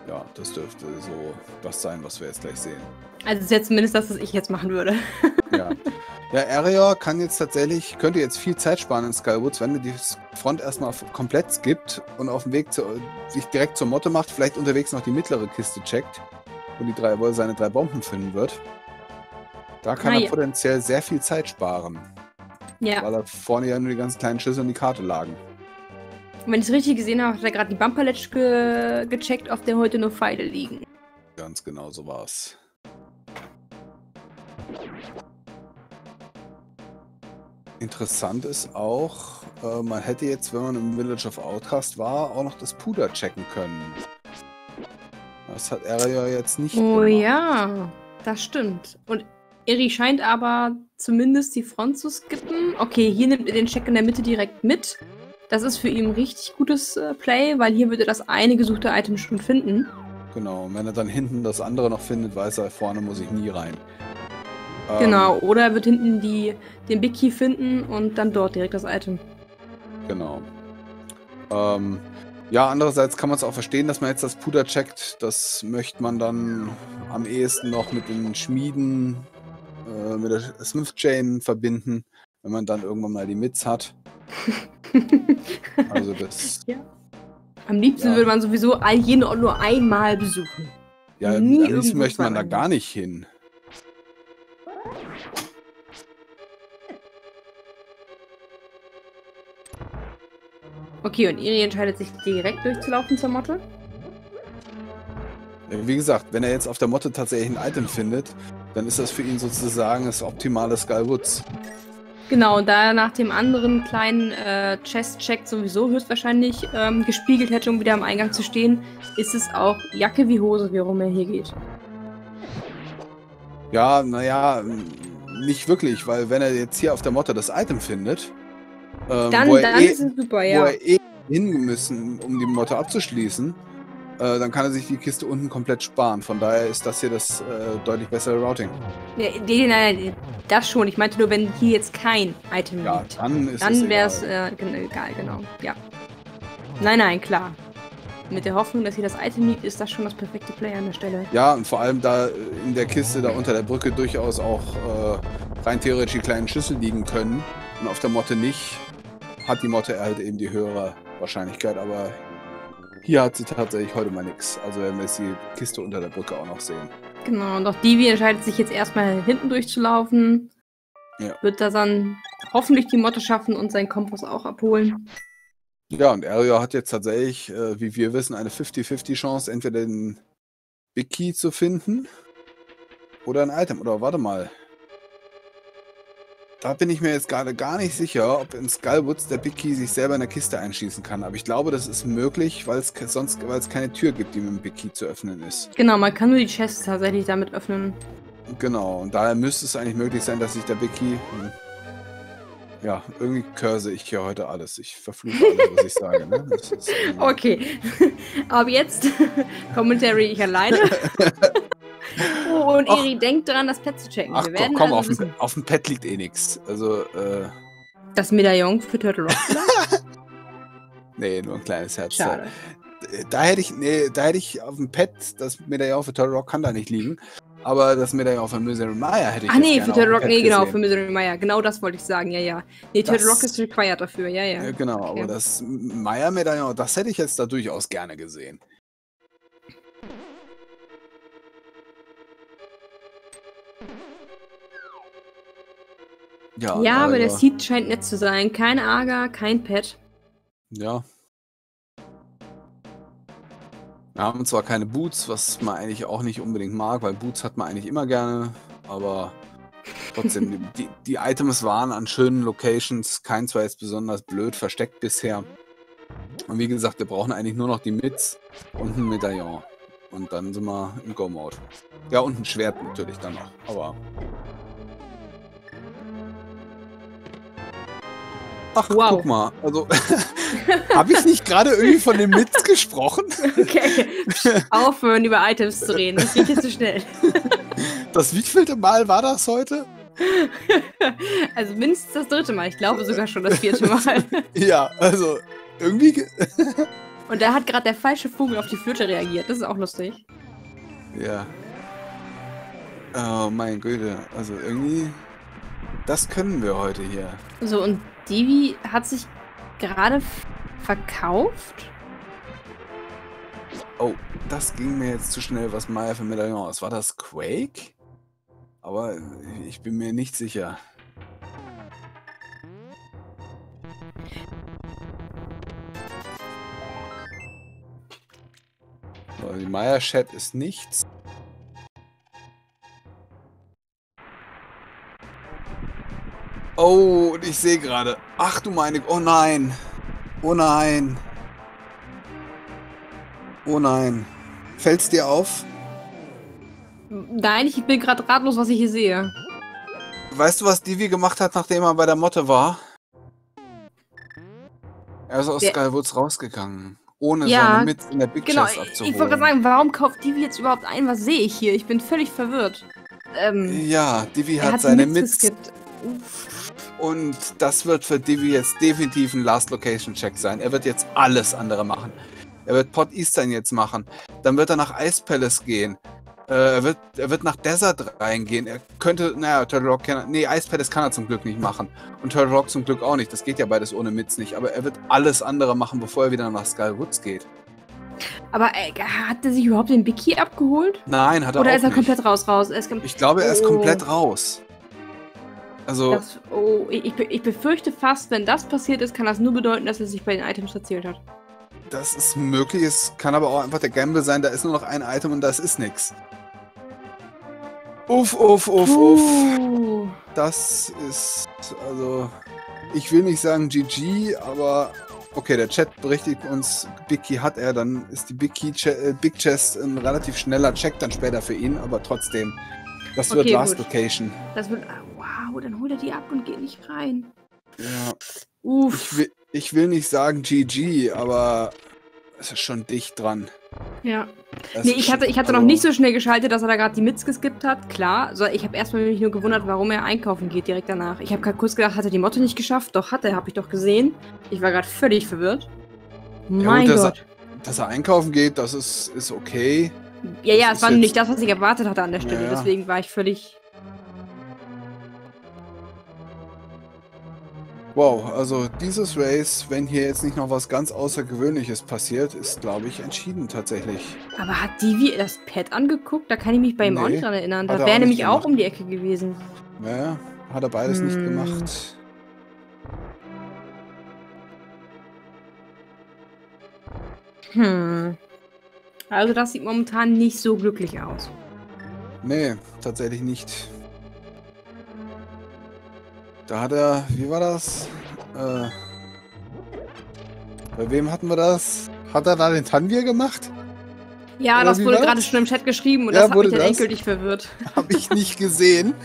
Ja, das dürfte so das sein, was wir jetzt gleich sehen. Also ist jetzt zumindest das, was ich jetzt machen würde. Ja. Ja, Area kann jetzt tatsächlich, könnte jetzt viel Zeit sparen in Skywoods, wenn er die Front erstmal komplett skippt und auf dem Weg zu, sich direkt zur Motte macht, vielleicht unterwegs noch die mittlere Kiste checkt, wo, die drei, wo er seine drei Bomben finden wird. Da kann Ah, er potenziell sehr viel Zeit sparen, Ja. weil da vorne ja nur die ganzen kleinen Schüsse und die Karte lagen. Und wenn ich es richtig gesehen habe, hat er gerade die Bumperledge ge gecheckt, auf der heute nur Pfeile liegen. Ganz genau so war's. Interessant ist auch, äh, man hätte jetzt, wenn man im Village of Outcast war, auch noch das Puder checken können. Das hat er ja jetzt nicht Oh gemacht. ja, das stimmt. Und Eri scheint aber zumindest die Front zu skippen. Okay, hier nimmt er den Check in der Mitte direkt mit. Das ist für ihn ein richtig gutes äh, Play, weil hier würde er das eine gesuchte Item schon finden. Genau, und wenn er dann hinten das andere noch findet, weiß er, vorne muss ich nie rein. Ähm, Genau, oder er wird hinten die, den Big Key finden und dann dort direkt das Item. Genau. Ähm, ja, andererseits kann man es auch verstehen, dass man jetzt das Puder checkt. Das möchte man dann am ehesten noch mit den Schmieden, äh, mit der Smith Chain verbinden, wenn man dann irgendwann mal die Mits hat. Also das, Am liebsten Ja. würde man sowieso all Ort nur einmal besuchen. ja, Nie am liebsten irgendwo möchte man da gar nicht hin. Okay, und Eri entscheidet sich direkt durchzulaufen zur Motte. Wie gesagt, wenn er jetzt auf der Motte tatsächlich ein Item findet, dann ist das für ihn sozusagen das optimale Skywoods. Genau, und da er nach dem anderen kleinen äh, Chest-Check sowieso höchstwahrscheinlich ähm, gespiegelt hätte, um wieder am Eingang zu stehen, ist es auch Jacke wie Hose, worum er hier geht. Ja, naja, nicht wirklich, weil wenn er jetzt hier auf der Motte das Item findet, ähm, Dann, wo, er dann eh, super, wo ja. er eh hin müssen, um die Motte abzuschließen, äh, dann kann er sich die Kiste unten komplett sparen. Von daher ist das hier das äh, deutlich bessere Routing. Nee, nee, nein, nein, das schon. Ich meinte nur, wenn hier jetzt kein Item Ja, liegt. dann Dann wäre es egal. äh, egal, genau. Ja. Nein, nein, klar. Mit der Hoffnung, dass hier das Item liegt, ist das schon das perfekte Play an der Stelle. Ja, und vor allem da in der Kiste, da unter der Brücke durchaus auch äh, rein theoretisch die kleinen Schüssel liegen können und auf der Motte nicht, hat die Motte halt eben die höhere Wahrscheinlichkeit, aber hier hat sie tatsächlich heute mal nichts. Also werden wir jetzt die Kiste unter der Brücke auch noch sehen. Genau, und auch Divi entscheidet sich jetzt erstmal hinten durchzulaufen. Ja. Wird da dann hoffentlich die Motte schaffen und seinen Kompass auch abholen. Ja, und Ario hat jetzt tatsächlich, äh, wie wir wissen, eine 50-50 Chance, entweder den Big Key zu finden oder ein Item. Oder warte mal. Da bin ich mir jetzt gerade gar nicht sicher, ob in Skullwoods der Big Key sich selber in der Kiste einschießen kann. Aber ich glaube, das ist möglich, weil es sonst weil es keine Tür gibt, die mit dem Big Key zu öffnen ist. Genau, man kann nur die Chests tatsächlich damit öffnen. Genau, und daher müsste es eigentlich möglich sein, dass sich der Big Key. Hm, ja, irgendwie curse ich hier heute alles. Ich verfluche alles, was ich sage. Ne? Irgendwie- Okay. Aber jetzt Commentary ich alleine. Oh, und Ach. Eri denkt dran, das Pad zu checken. Ach Wir komm, werden komm also dem, auf dem Pad liegt eh nichts. Also, äh, das Medaillon für Turtle Rock. nee, nur ein kleines Herz. Schade. Da hätte ich, nee, da hätte ich auf dem Pad, das Medaillon für Turtle Rock kann da nicht liegen. Aber das Medaillon für Misery Maya hätte ich Ach nee, gerne für Turtle Rock, nee, genau, gesehen. für Misery Maya. Genau das wollte ich sagen, ja, ja. Nee, Turtle Rock ist required dafür, ja, ja. Ja, genau, Okay. aber das Maya-Medaillon, das hätte ich jetzt da durchaus gerne gesehen. Ja, Ja, aber der Seed scheint nett zu sein. Kein Agar, kein Pet. Ja. Wir haben zwar keine Boots, was man eigentlich auch nicht unbedingt mag, weil Boots hat man eigentlich immer gerne, aber trotzdem, die, die Items waren an schönen Locations, keins war jetzt besonders blöd versteckt bisher. Und wie gesagt, wir brauchen eigentlich nur noch die Mits und ein Medaillon. Und dann sind wir im Go-Mode. Ja, und ein Schwert natürlich dann noch, aber Ach, Wow. guck mal. Also, habe ich nicht gerade irgendwie von dem Mitz gesprochen? Okay. Aufhören, über Items zu reden. Das geht jetzt zu schnell. Das wievielte Mal war das heute? Also mindestens das dritte Mal. Ich glaube sogar schon das vierte Mal. Ja, also irgendwie. ge- Und da hat gerade der falsche Vogel auf die Flöte reagiert. Das ist auch lustig. Ja. Oh mein Güte. Also irgendwie. Das können wir heute hier. So, und Divi hat sich gerade verkauft? Oh, das ging mir jetzt zu schnell, was Maya für Medaillon ist. War das Quake? Aber ich bin mir nicht sicher. Die Maya-Chat ist nichts. Oh, und ich sehe gerade. Ach du meine. Oh nein. Oh nein. Oh nein. Fällt's dir auf? Nein, ich bin gerade ratlos, was ich hier sehe. Weißt du, was Divi gemacht hat, nachdem er bei der Motte war? Er ist aus Der- Skywoods rausgegangen. Ohne Ja, seine mit in der Big Genau, Chest ich abzuholen. ich wollte gerade sagen, warum kauft Divi jetzt überhaupt ein? Was sehe ich hier? Ich bin völlig verwirrt. Ähm, Ja, Divi hat, hat seine Mits Mits. Und das wird für Divi jetzt definitiv ein Last Location Check sein. Er wird jetzt alles andere machen. Er wird Port Eastern jetzt machen. Dann wird er nach Ice Palace gehen. Äh, er, wird, er wird nach Desert reingehen. Er könnte, naja, Turtle Rock kann er, nee, Ice Palace kann er zum Glück nicht machen. Und Turtle Rock zum Glück auch nicht. Das geht ja beides ohne Mits nicht. Aber er wird alles andere machen, bevor er wieder nach Skywoods geht. Aber äh, hat er sich überhaupt den Big Key abgeholt? Nein, hat er Oder auch ist er nicht. komplett raus, raus? Er ist kom Ich glaube, er ist Oh. komplett raus. Also, das, oh, ich, ich be- ich befürchte fast, wenn das passiert ist, kann das nur bedeuten, dass er sich bei den Items verzählt hat. das ist möglich. Es kann aber auch einfach der Gamble sein, da ist nur noch ein Item und das ist nix. Uff, uff, uff, uff. Puh. Das ist, also, ich will nicht sagen GG, aber okay, der Chat berichtigt uns, Big Key hat er, dann ist die Big Key Che äh, Big Chest ein relativ schneller Check dann später für ihn, aber trotzdem, das wird Okay, Last gut. Location. Das wird. Ah, Wow, dann holt er die ab und geht nicht rein. Ja, Uff. ich will, ich will nicht sagen GG, aber es ist schon dicht dran. Ja. Es Nee, ich hatte, ich hatte noch also- nicht so schnell geschaltet, dass er da gerade die Mits geskippt hat. Klar. So, ich habe erstmal mich nur gewundert, warum er einkaufen geht direkt danach. Ich habe gerade kurz gedacht, hat er die Motte nicht geschafft? Doch, hat er, habe ich doch gesehen. Ich war gerade völlig verwirrt. Mein gut, dass Gott. Dass er einkaufen geht, das ist, ist okay. Ja, ja, das es war nicht das, was ich erwartet hatte an der Stelle. Ja, ja. Deswegen war ich völlig. Wow, also dieses Race, wenn hier jetzt nicht noch was ganz Außergewöhnliches passiert, ist, glaube ich, entschieden tatsächlich. Aber hat Divi das Pad angeguckt? Da kann ich mich bei ihm auch Nee, nicht dran erinnern. Da wäre auch nämlich nicht auch um die Ecke gewesen. Naja, hat er beides nicht Hm. gemacht. Hm. Also das sieht momentan nicht so glücklich aus. Nee, tatsächlich nicht. Da hat er, wie war das? Äh, bei wem hatten wir das? Hat er da den Tanvir gemacht? Ja, Oder das wurde gerade schon im Chat geschrieben und Ja, das hat mich wurde dann endgültig verwirrt. Hab ich nicht gesehen.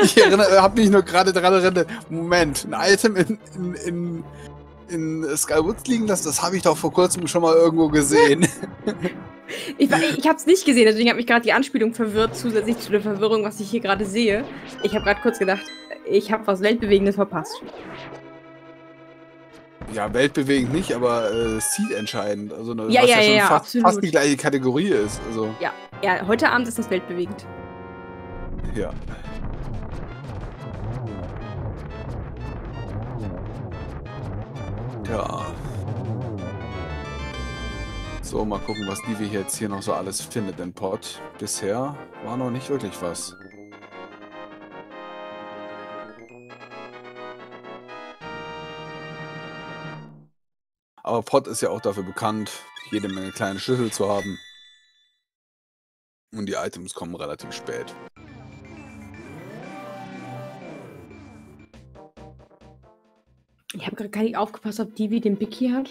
Ich erinnere, hab mich nur gerade daran erinnert. Moment, ein Item in, in, in, in Skywoods liegen lassen, das habe ich doch vor kurzem schon mal irgendwo gesehen. Ich, ich habe es nicht gesehen, deswegen hat mich gerade die Anspielung verwirrt, zusätzlich zu der Verwirrung, was ich hier gerade sehe. Ich habe gerade kurz gedacht, ich habe was Weltbewegendes verpasst. Ja, weltbewegend nicht, aber äh, entscheidend. Also, ne, Ja, was ja, ja, schon ja, fast, absolut. fast die gleiche Kategorie ist. Also, Ja, heute Abend ist das weltbewegend. ja. Ja. So, mal gucken, was die wir jetzt hier noch so alles findet im Pod. Bisher war noch nicht wirklich was. Aber Pod ist ja auch dafür bekannt, jede Menge kleine Schlüssel zu haben. Und die Items kommen relativ spät. Ich habe gerade gar nicht aufgepasst, ob Divi den Big Key hat.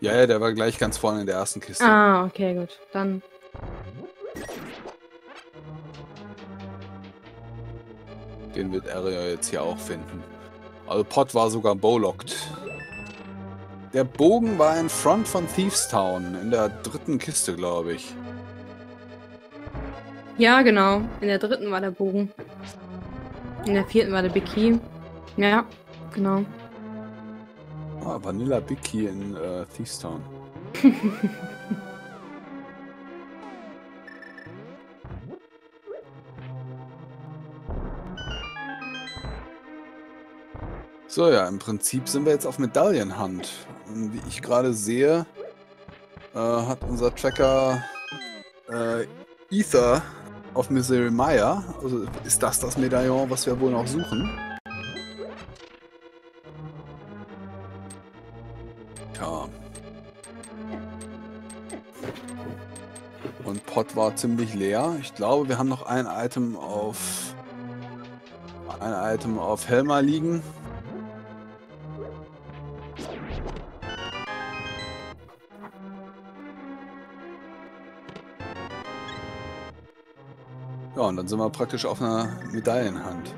Ja, ja, der war gleich ganz vorne in der ersten Kiste. Ah, okay, gut. Dann. Den wird Area jetzt hier auch finden. Also Pot war sogar bowlocked. Der Bogen war in Front von Thieves Town, in der dritten Kiste, glaube ich. Ja, genau. In der dritten war der Bogen. In der vierten war der Big Key. Ja, genau. Ah, Vanilla Big Key in äh, Thieves Town. So, ja, im Prinzip sind wir jetzt auf Medaillenhand. Wie ich gerade sehe, äh, hat unser Tracker äh, Ether auf Misery Maya. Also ist das das Medaillon, was wir wohl noch suchen? Tja. Und Pot war ziemlich leer. Ich glaube, wir haben noch ein Item auf ein Item auf Helma liegen. Ja, und dann sind wir praktisch auf einer Medaillenhand.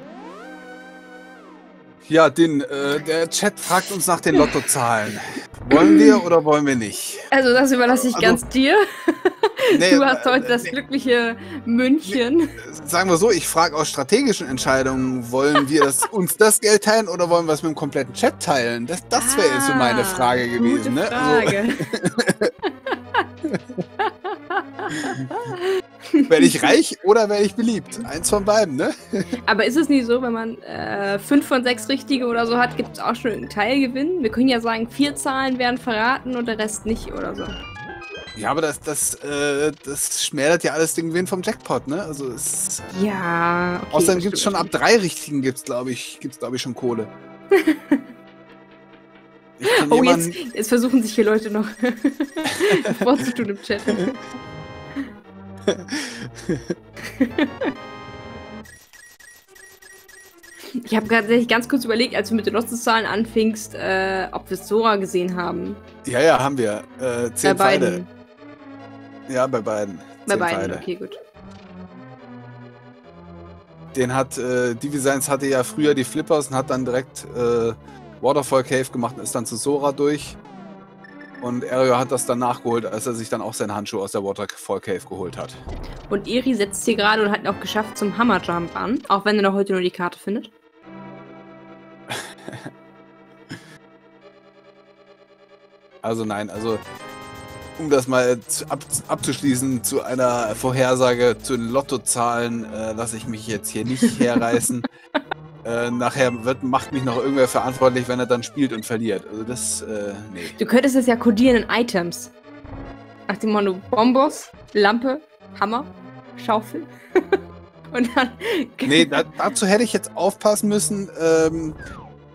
Ja, den, äh, der Chat fragt uns nach den Lottozahlen. Wollen wir oder wollen wir nicht? Also das überlasse ich also, ganz dir. Nee, du hast heute äh, das nee, glückliche München. Nee, sagen wir so, ich frage aus strategischen Entscheidungen, wollen wir das, uns das Geld teilen oder wollen wir es mit dem kompletten Chat teilen? Das, das wäre ah, jetzt so meine Frage gewesen. Ne? Frage. Werde ich reich oder werde ich beliebt? Eins von beiden, ne? Aber ist es nicht so, wenn man äh, fünf von sechs richtige oder so hat, gibt es auch schon einen Teilgewinn? Wir können ja sagen, vier Zahlen werden verraten und der Rest nicht oder so. Ja, aber das, das, äh, das schmälert ja alles den Gewinn vom Jackpot, ne? Also es. Ja. Okay, außerdem gibt es schon ab drei richtigen, gibt's, glaube ich, gibt's, glaube ich, schon Kohle. oh, jetzt, jetzt, versuchen sich hier Leute noch vorzutun im Chat. Ich habe tatsächlich ganz kurz überlegt, als du mit den Lotzenzahlen anfingst, äh, ob wir Sora gesehen haben. Ja, ja, haben wir. Äh, zehn bei Pfeile. beiden. Ja, bei beiden. Bei zehn beiden, Pfeile. okay, gut. Den hat, äh, Divi Science hatte ja früher die Flippers und hat dann direkt äh, Waterfall Cave gemacht und ist dann zu Sora durch. Und Ario hat das dann nachgeholt, als er sich dann auch seinen Handschuh aus der Waterfall Cave geholt hat. Und Eri setzt hier gerade und hat auch geschafft zum Hammerjump an, auch wenn er noch heute nur die Karte findet. also nein, also um das mal ab, abzuschließen zu einer Vorhersage zu den Lottozahlen, äh, lasse ich mich jetzt hier nicht herreißen. Äh, nachher wird, macht mich noch irgendwer verantwortlich, wenn er dann spielt und verliert. Also das, äh, nee. Du könntest es ja kodieren in Items. Nach dem Motto Bombos, Lampe, Hammer, Schaufel. und dann... nee, da, dazu hätte ich jetzt aufpassen müssen, ähm,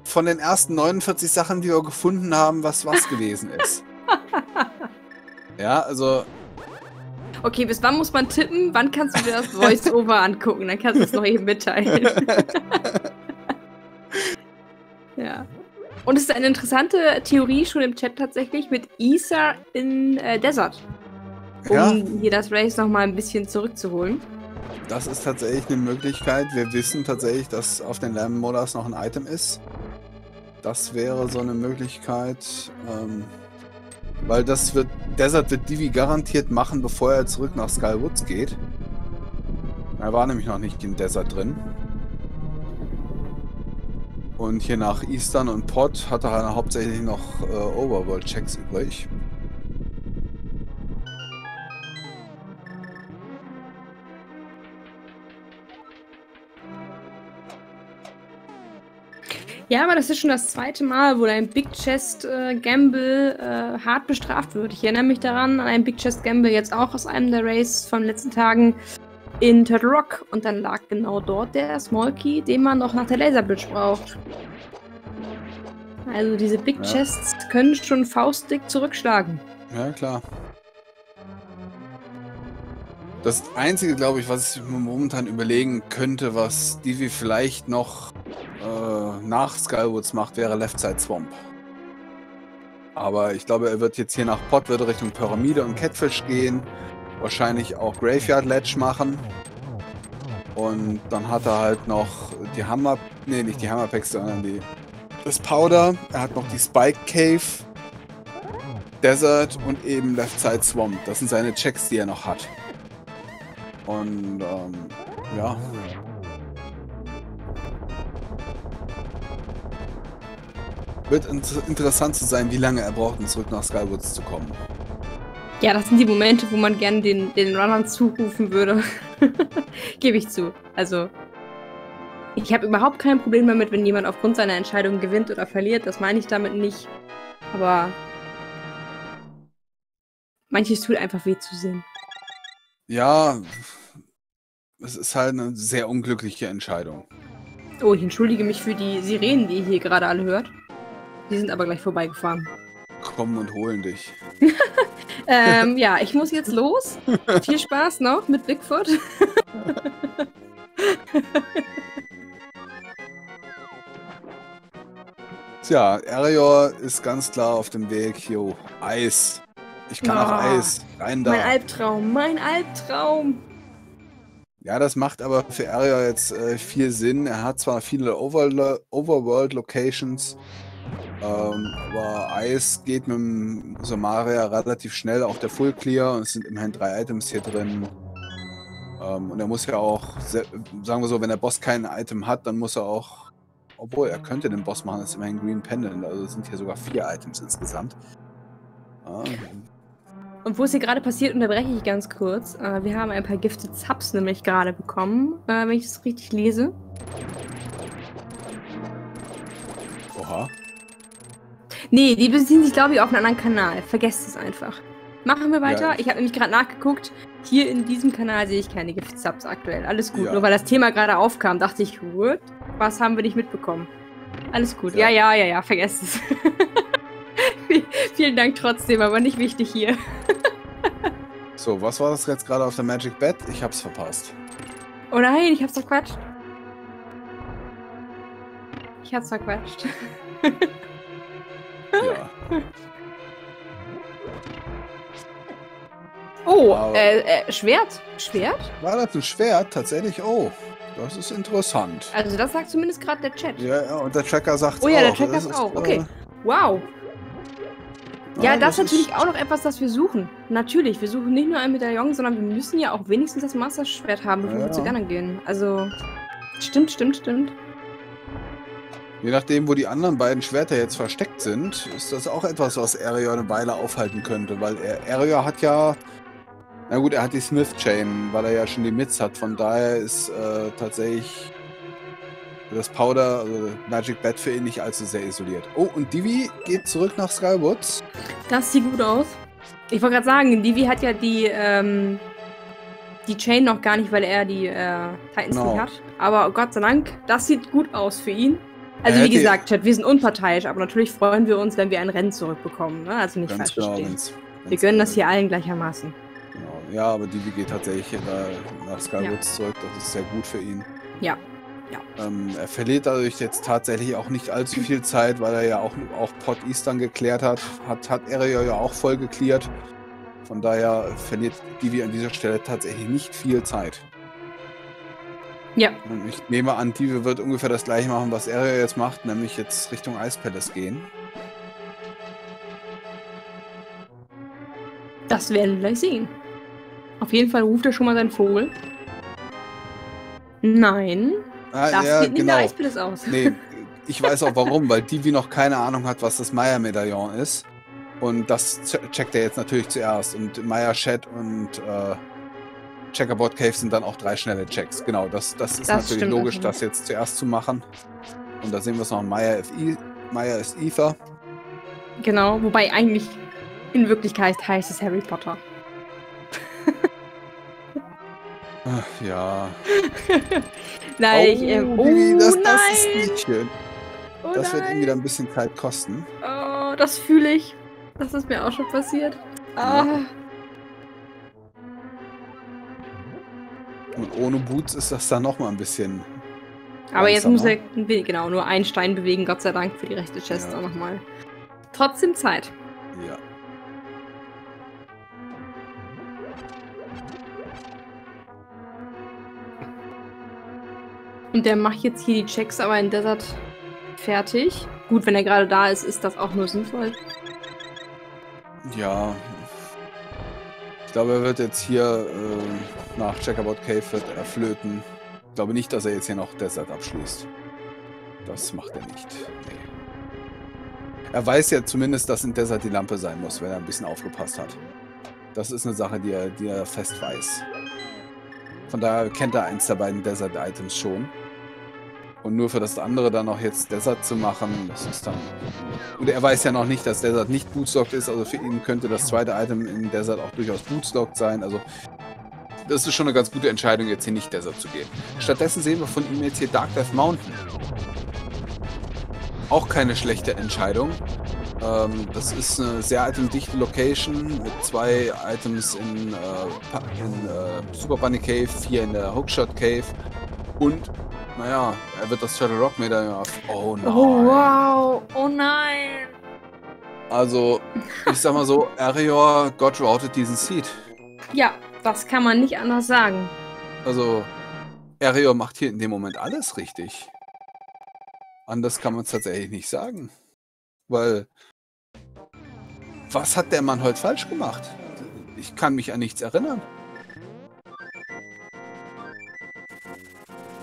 von den ersten 49 Sachen, die wir gefunden haben, was was gewesen ist. ja, also... Okay, bis wann muss man tippen? Wann kannst du dir das Voice-Over angucken? Dann kannst du es noch eben mitteilen. Ja. Und es ist eine interessante Theorie schon im Chat tatsächlich mit Ether in äh, Desert. Um ja. hier das Race nochmal ein bisschen zurückzuholen. Das ist tatsächlich eine Möglichkeit. Wir wissen tatsächlich, dass auf den Lamb Modus noch ein Item ist. Das wäre so eine Möglichkeit. Ähm, weil das wird. Desert wird Divi garantiert machen, bevor er zurück nach Skywoods geht. Er war nämlich noch nicht in Desert drin. Und hier nach Eastern und Pot hat er hauptsächlich noch äh, Overworld-Checks übrig. Ja, aber das ist schon das zweite Mal, wo ein Big Chest äh, Gamble äh, hart bestraft wird. Ich erinnere mich daran an einen Big Chest Gamble jetzt auch aus einem der Races von den letzten Tagen, in Turtle Rock. Und dann lag genau dort der Small Key, den man noch nach der Laserbridge braucht. Also diese Big ja. Chests können schon faustdick zurückschlagen. Ja, klar. Das Einzige, glaube ich, was ich mir momentan überlegen könnte, was Divi vielleicht noch äh, nach Skywoods macht, wäre Left Side Swamp. Aber ich glaube, er wird jetzt hier nach Pot, wird Richtung Pyramide und Catfish gehen wahrscheinlich auch Graveyard Ledge machen. Und dann hat er halt noch die Hammer, nee, nicht die Hammerpacks, sondern die das Powder, er hat noch die Spike Cave, Desert und eben Left Side Swamp. Das sind seine Checks, die er noch hat. Und ähm, ja. Wird inter interessant zu sein, wie lange er braucht, um zurück nach Skywoods zu kommen. Ja, das sind die Momente, wo man gerne den, den Runnern zurufen würde. Gebe ich zu. Also, ich habe überhaupt kein Problem damit, wenn jemand aufgrund seiner Entscheidung gewinnt oder verliert. Das meine ich damit nicht. Aber manches tut einfach weh zu sehen. Ja, es ist halt eine sehr unglückliche Entscheidung. Oh, ich entschuldige mich für die Sirenen, die ihr hier gerade alle hört. Die sind aber gleich vorbeigefahren. Kommen und holen dich. ähm, ja, ich muss jetzt los. Viel Spaß noch mit Bigfoot. Tja, Arior ist ganz klar auf dem Weg. Jo, Eis. Ich kann oh, auf Eis. Rein da. Mein Albtraum, mein Albtraum. Ja, das macht aber für Arior jetzt äh, viel Sinn. Er hat zwar viele Over Overworld-Locations, ähm, aber Eis geht mit dem Somaria relativ schnell auf der Full Clear und es sind immerhin drei Items hier drin. Ähm, und er muss ja auch, sagen wir so, wenn der Boss kein Item hat, dann muss er auch, obwohl er könnte den Boss machen, das ist immerhin Green Pendant, also sind hier sogar vier Items insgesamt. Ja. Und wo es hier gerade passiert, unterbreche ich ganz kurz. Äh, wir haben ein paar Gifted Subs nämlich gerade bekommen, äh, wenn ich es richtig lese. Oha. Nee, die beziehen sich, glaube ich, auf einen anderen Kanal. Vergesst es einfach. Machen wir weiter. Ja. Ich habe nämlich gerade nachgeguckt. Hier in diesem Kanal sehe ich keine Gift-Subs aktuell. Alles gut. Ja. Nur weil das Thema gerade aufkam, dachte ich, what? Was haben wir nicht mitbekommen? Alles gut. Ja, ja, ja, ja, ja vergesst es. Vielen Dank trotzdem, aber nicht wichtig hier. so, was war das jetzt gerade auf der Magic Bed? Ich hab's verpasst. Oh nein, ich hab's verquatscht. Ich hab's verquatscht. Ja. Oh, äh, äh, Schwert. Schwert? War das ein Schwert? Tatsächlich? Oh, das ist interessant. Also das sagt zumindest gerade der Chat. Ja, ja, und der Tracker sagt Oh ja, auch. der Tracker ist auch. Okay. Äh, wow. Ja, das, das ist natürlich auch noch etwas, das wir suchen. Natürlich, wir suchen nicht nur ein Medaillon, sondern wir müssen ja auch wenigstens das Master-Schwert haben, bevor ja. wir zu Gunnern gehen. Also, stimmt, stimmt, stimmt. Je nachdem, wo die anderen beiden Schwerter jetzt versteckt sind, ist das auch etwas, was Arior eine Weile aufhalten könnte, weil Arior hat ja, na gut, er hat die Smith Chain, weil er ja schon die Mits hat. Von daher ist äh, tatsächlich das Powder, also Magic Bat für ihn nicht allzu sehr isoliert. Oh, und Divi geht zurück nach Skywoods. Das sieht gut aus. Ich wollte gerade sagen, Divi hat ja die, ähm, die Chain noch gar nicht, weil er die äh, Titans no. nicht hat. Aber Gott sei Dank, das sieht gut aus für ihn. Also wie gesagt, Chat, wir sind unparteiisch, aber natürlich freuen wir uns, wenn wir ein Rennen zurückbekommen. Ne? Also nicht falsch genau, verstehen. Wir gönnen das hier allen gleichermaßen. Genau. Ja, aber Divi geht tatsächlich nach Skywoods ja. zurück. Das ist sehr gut für ihn. Ja. Ja. Ähm, er verliert dadurch jetzt tatsächlich auch nicht allzu viel Zeit, weil er ja auch, auch Port Eastern geklärt hat. Hat, hat er ja auch voll geklärt. Von daher verliert Divi an dieser Stelle tatsächlich nicht viel Zeit. Ja. Und ich nehme an, Dive wird ungefähr das gleiche machen, was er jetzt macht, nämlich jetzt Richtung Ice Palace gehen. Das werden wir gleich sehen. Auf jeden Fall ruft er schon mal seinen Vogel. Nein. Ah, das ja, geht nicht genau. Ice Palace aus. Nee, ich weiß auch warum, weil Divi noch keine Ahnung hat, was das Maya-Medaillon ist. Und das checkt er jetzt natürlich zuerst. Und Maya, Chat und äh, Checkerboard Cave sind dann auch drei schnelle Checks. Genau, das, das ist das natürlich logisch, das jetzt zuerst zu machen. Und da sehen wir es noch, Maya, FI, Maya ist Ether. Genau, wobei eigentlich in Wirklichkeit heißt es Harry Potter. Ach, ja. nein, oh, ich, ähm, oh, das, das nein. ist nicht schön. Oh, das nein. wird ihm wieder ein bisschen Zeit kosten. Oh, das fühle ich. Das ist mir auch schon passiert. Ah. Ja. Und ohne Boots ist das dann nochmal ein bisschen. Aber jetzt muss er genau nur einen Stein bewegen, Gott sei Dank für die rechte Chest ja. auch nochmal. Trotzdem Zeit. Ja. Und der macht jetzt hier die Checks aber in Desert fertig. Gut, wenn er gerade da ist, ist das auch nur sinnvoll. Ja. Ich glaube, er wird jetzt hier äh, nach Checkerboard Cave wird er flöten. Ich glaube nicht, dass er jetzt hier noch Desert abschließt. Das macht er nicht. Nee. Er weiß ja zumindest, dass in Desert die Lampe sein muss, wenn er ein bisschen aufgepasst hat. Das ist eine Sache, die er, die er fest weiß. Von daher kennt er eins der beiden Desert-Items schon. Und nur für das andere dann noch jetzt Desert zu machen, das ist dann... Und er weiß ja noch nicht, dass Desert nicht bootstocked ist, also für ihn könnte das zweite Item in Desert auch durchaus bootstocked sein, also... Das ist schon eine ganz gute Entscheidung, jetzt hier nicht Desert zu gehen. Stattdessen sehen wir von ihm jetzt hier Dark Death Mountain. Auch keine schlechte Entscheidung. Ähm, das ist eine sehr itemdichte Location mit zwei Items in, äh, in äh, Super Bunny Cave, vier in der Hookshot Cave und, naja, er wird das Turtle Rock Medaillon auf. Oh nein. Oh wow, oh nein. Also, ich sag mal so, Arior God routed diesen Seed. Ja, das kann man nicht anders sagen. Also, Arior macht hier in dem Moment alles richtig. Anders kann man es tatsächlich nicht sagen. Weil, was hat der Mann heute falsch gemacht? Ich kann mich an nichts erinnern.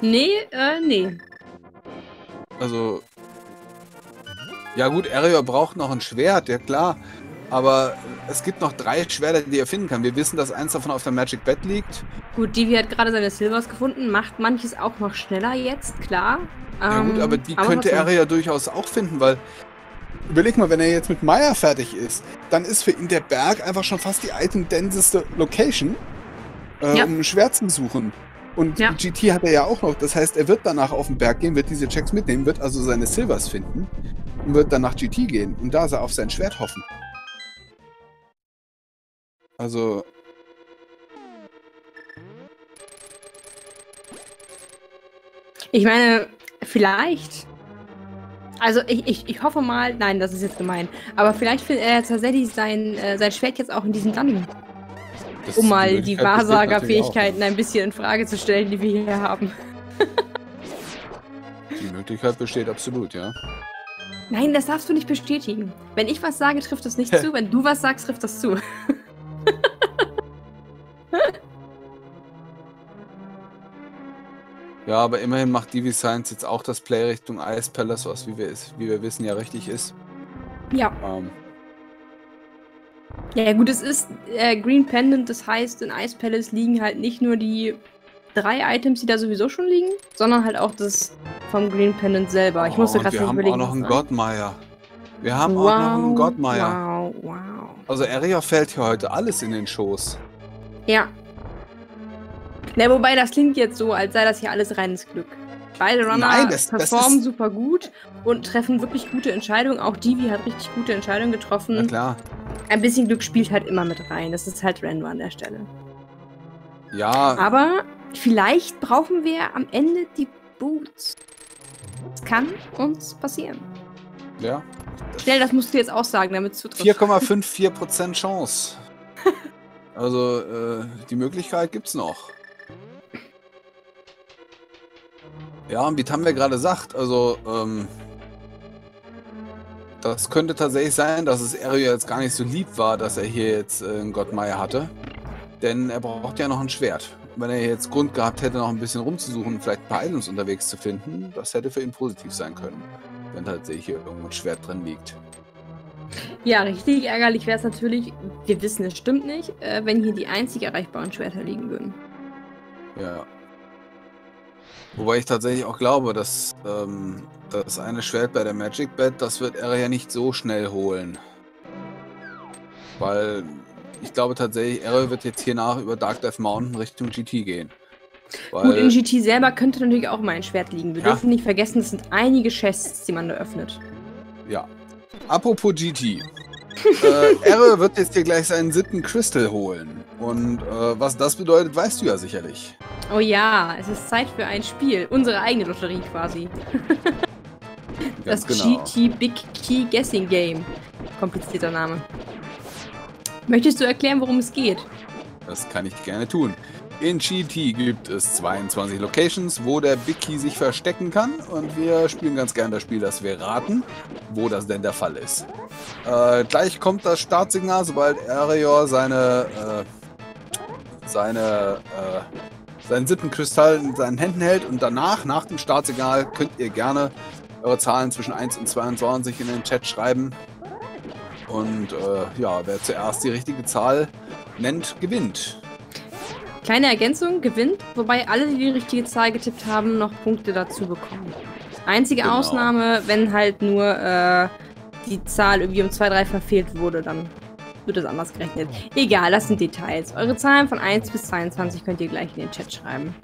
Nee, äh, nee. Also, ja gut, Arior braucht noch ein Schwert, ja klar. Aber es gibt noch drei Schwerter, die er finden kann. Wir wissen, dass eins davon auf der Magic Bed liegt. Gut, Divi hat gerade seine Silvers gefunden, macht manches auch noch schneller jetzt, klar. Ja gut, Ähm, aber die könnte trotzdem. er ja durchaus auch finden, weil überleg mal, wenn er jetzt mit Maya fertig ist, dann ist für ihn der Berg einfach schon fast die item-denseste Location, äh, Ja. um ein Schwert zu suchen. Und Ja. GT hat er ja auch noch. Das heißt, er wird danach auf den Berg gehen, wird diese Checks mitnehmen, wird also seine Silvers finden und wird dann nach GT gehen und da auf sein Schwert hoffen. Also, Ich meine, vielleicht. Also ich, ich, ich hoffe mal, nein, das ist jetzt gemein. Aber vielleicht findet er tatsächlich sein, äh, sein Schwert jetzt auch in diesem Dungeon. Das Um mal die Wahrsagerfähigkeiten ein bisschen in Frage zu stellen, die wir hier haben. Die Möglichkeit besteht absolut, ja. Nein, das darfst du nicht bestätigen. Wenn ich was sage, trifft das nicht zu. Wenn du was sagst, trifft das zu. Ja, aber immerhin macht Divi Science jetzt auch das Play Richtung Ice Palace, was wie wir, wie wir wissen ja richtig ist. Ja. Ähm, Ja, gut, es ist äh, Green Pendant, das heißt, in Ice Palace liegen halt nicht nur die drei Items, die da sowieso schon liegen, sondern halt auch das vom Green Pendant selber. Ich musste oh, und gerade wir nicht haben überlegen. auch noch einen. Gottmeier. Wir haben auch noch einen Gottmeier. Wow, wow. Also Aria fällt hier heute alles in den Schoß. Ja. Na, wobei das klingt jetzt so, als sei das hier alles reines Glück. Beide Runner Nein, das- das performen ist- super gut und treffen wirklich gute Entscheidungen. Auch Divi hat richtig gute Entscheidungen Na getroffen. klar. Ein bisschen Glück spielt halt immer mit rein. Das ist halt Random an der Stelle. Ja, Aber vielleicht brauchen wir am Ende die Boots. Das kann uns passieren. ja. Schnell, das musst du jetzt auch sagen, damit es zutrifft. 4,54% Chance. Also, äh, die Möglichkeit gibt's noch. Ja, und wie Tam mir gerade sagt, also, ähm, das könnte tatsächlich sein, dass es Ario jetzt gar nicht so lieb war, dass er hier jetzt äh, einen Gottmeier hatte. Denn er braucht ja noch ein Schwert. Wenn er jetzt Grund gehabt hätte, noch ein bisschen rumzusuchen und vielleicht ein paar Items unterwegs zu finden, das hätte für ihn positiv sein können. Wenn tatsächlich hier irgendwo ein Schwert drin liegt. Ja, richtig ärgerlich wäre es natürlich, wir wissen, es stimmt nicht, äh, wenn hier die einzig erreichbaren Schwerter liegen würden. Ja. Wobei ich tatsächlich auch glaube, dass ähm, das eine Schwert bei der Magic Bed, das wird er ja nicht so schnell holen. Weil ich glaube tatsächlich, er wird jetzt hier nach über Dark Death Mountain Richtung GT gehen. Gut, in GT selber könnte natürlich auch mal ein Schwert liegen. Wir Ja. dürfen nicht vergessen, es sind einige Chests, die man da öffnet. ja. Apropos GT. äh, Erre wird jetzt hier gleich seinen siebten Crystal holen. Und äh, was das bedeutet, weißt du ja sicherlich. Oh ja, es ist Zeit für ein Spiel. Unsere eigene Lotterie quasi. Das genau. GT Big Key Guessing Game. Komplizierter Name. Möchtest du erklären, worum es geht? Das kann ich gerne tun. In GT gibt es 22 Locations, wo der Big Key sich verstecken kann. Und wir spielen ganz gern das Spiel, dass wir raten, wo das denn der Fall ist. Äh, gleich kommt das Startsignal, sobald Arior seine, äh, seine, äh, seinen siebten Kristall in seinen Händen hält. Und danach, nach dem Startsignal, könnt ihr gerne eure Zahlen zwischen 1 und 22 in den Chat schreiben. Und äh, ja, wer zuerst die richtige Zahl nennt, gewinnt. Kleine Ergänzung, gewinnt, wobei alle, die die richtige Zahl getippt haben, noch Punkte dazu bekommen. Einzige Genau. Ausnahme, wenn halt nur äh, die Zahl irgendwie um 2, 3 verfehlt wurde, dann wird es anders gerechnet. Egal, das sind Details. Eure Zahlen von 1 bis 22 könnt ihr gleich in den Chat schreiben.